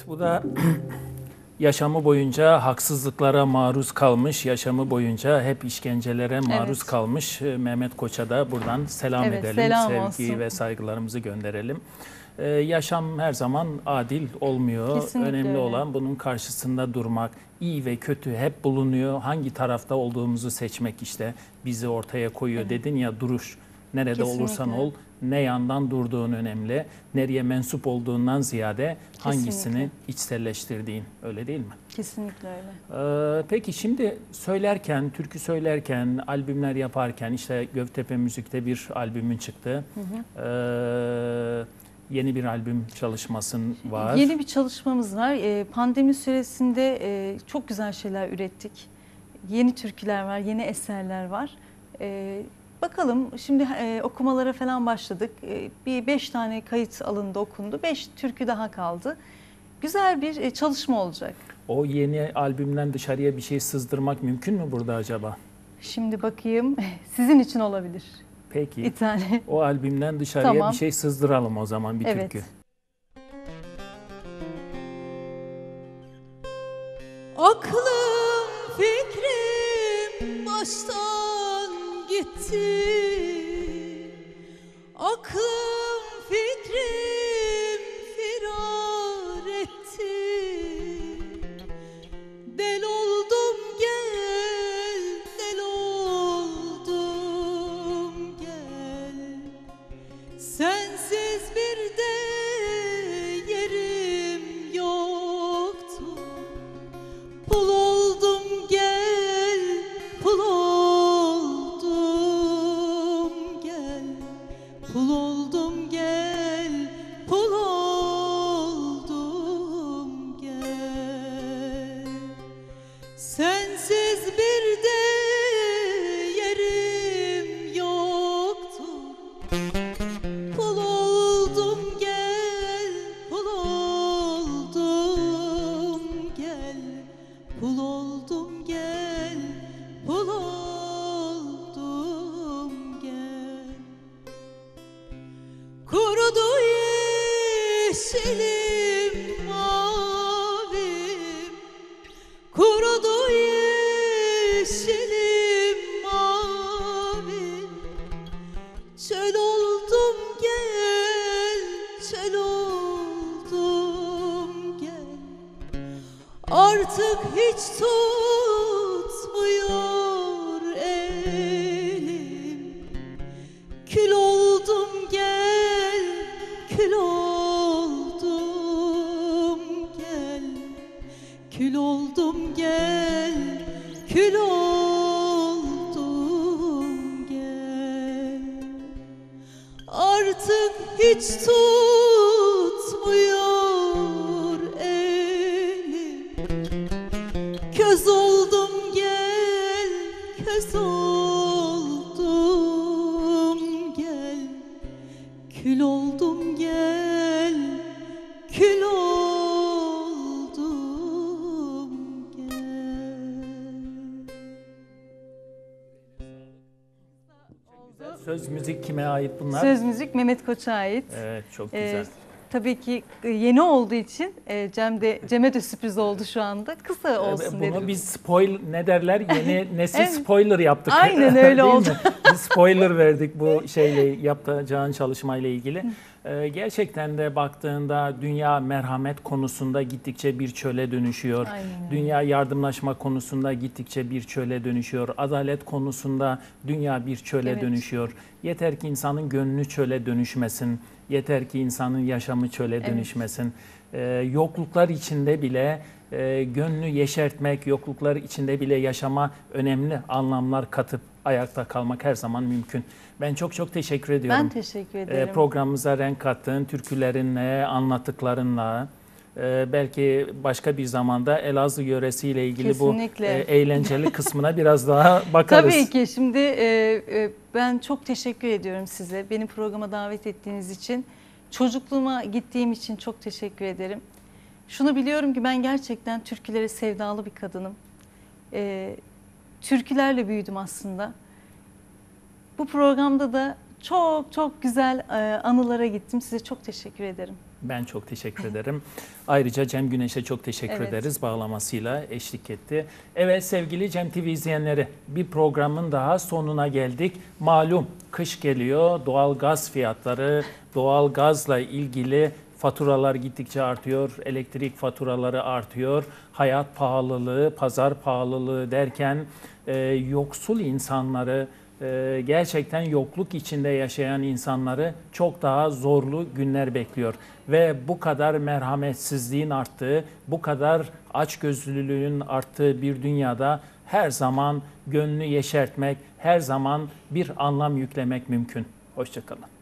D: Evet, bu da yaşamı boyunca haksızlıklara maruz kalmış, yaşamı boyunca hep işkencelere maruz
T: Evet.
D: kalmış e, Mehmet Koç'a da buradan selam
T: Evet,
D: edelim,
T: selam
D: sevgi
T: olsun.
D: ve saygılarımızı gönderelim. Ee, yaşam her zaman adil olmuyor.
T: Kesinlikle
D: Önemli
T: öyle.
D: olan bunun karşısında durmak. İyi ve kötü hep bulunuyor. Hangi tarafta olduğumuzu seçmek işte bizi ortaya koyuyor. Dedin ya duruş. Nerede
T: Kesinlikle.
D: olursan ol ne yandan durduğun önemli. Nereye mensup olduğundan ziyade hangisini
T: Kesinlikle.
D: içselleştirdiğin öyle değil mi?
T: Kesinlikle öyle.
D: Ee, peki şimdi söylerken, türkü söylerken, albümler yaparken işte Gövtepe Müzik'te bir albümün çıktı.
T: Hı hı.
D: Ee, yeni bir albüm çalışmasın var.
T: Yeni bir çalışmamız var. Ee, Pandemi süresinde e, çok güzel şeyler ürettik. Yeni türküler var, yeni eserler var. Bakalım şimdi e, okumalara falan başladık. E, Bir beş tane kayıt alındı, okundu. Beş türkü daha kaldı. Güzel bir e, çalışma olacak.
D: O yeni albümden dışarıya bir şey sızdırmak mümkün mü burada acaba?
T: Şimdi bakayım. Sizin için olabilir.
D: Peki.
T: Bir tane.
D: O albümden dışarıya
T: Tamam.
D: bir şey sızdıralım o zaman bir
T: Evet.
D: türkü.
B: Aklım fikrim baştan gitti. Aklım fikrim firar etti. Del oldum
D: kime ait bunlar?
T: Söz müzik Mehmet Koç'a ait.
D: Evet çok
T: Ee,
D: güzel.
T: Tabii ki e, yeni olduğu için e, Cem de Cem'e de sürpriz oldu şu anda. Kısa olsun
D: Bunu
T: dedim.
D: biz spoil ne derler yeni nesil
T: Evet.
D: spoiler yaptık.
T: Aynen öyle oldu.
D: Biz spoiler verdik bu şeyle yapacağın çalışmayla ilgili. Ee, gerçekten de baktığında dünya merhamet konusunda gittikçe bir çöle dönüşüyor.
T: Aynen.
D: Dünya yardımlaşma konusunda gittikçe bir çöle dönüşüyor. Adalet konusunda dünya bir çöle
T: Evet.
D: dönüşüyor. Yeter ki insanın gönlü çöle dönüşmesin. Yeter ki insanın yaşamı çöle
T: Evet.
D: dönüşmesin. Ee, yokluklar içinde bile e, gönlü yeşertmek, yokluklar içinde bile yaşama önemli anlamlar katıp ayakta kalmak her zaman mümkün. Ben çok çok teşekkür ediyorum.
T: Ben teşekkür
D: Ee,
T: ederim.
D: programımıza renk kattın, türkülerinle, anlattıklarınla. Ee, belki başka bir zamanda Elazığ yöresiyle ilgili
T: Kesinlikle.
D: bu e, eğlenceli kısmına biraz daha bakarız.
T: Tabii ki. Şimdi e, e, ben çok teşekkür ediyorum size. Beni programa davet ettiğiniz için. Çocukluğuma gittiğim için çok teşekkür ederim. Şunu biliyorum ki ben gerçekten türkülere sevdalı bir kadınım. E, türkülerle büyüdüm aslında. Bu programda da çok çok güzel e, anılara gittim. Size çok teşekkür ederim.
D: Ben çok teşekkür ederim. Ayrıca Cem Güneş'e çok teşekkür
B: Evet.
D: ederiz bağlamasıyla eşlik etti. Evet sevgili Cem TV izleyenleri bir programın daha sonuna geldik. Malum kış geliyor. Doğal gaz fiyatları, doğal gazla ilgili faturalar gittikçe artıyor. Elektrik faturaları artıyor. Hayat pahalılığı, pazar pahalılığı derken e, yoksul insanları, e, gerçekten yokluk içinde yaşayan insanları çok daha zorlu günler bekliyor. Ve bu kadar merhametsizliğin arttığı, bu kadar açgözlülüğün arttığı bir dünyada her zaman gönlü yeşertmek, her zaman bir anlam yüklemek mümkün. Hoşçakalın.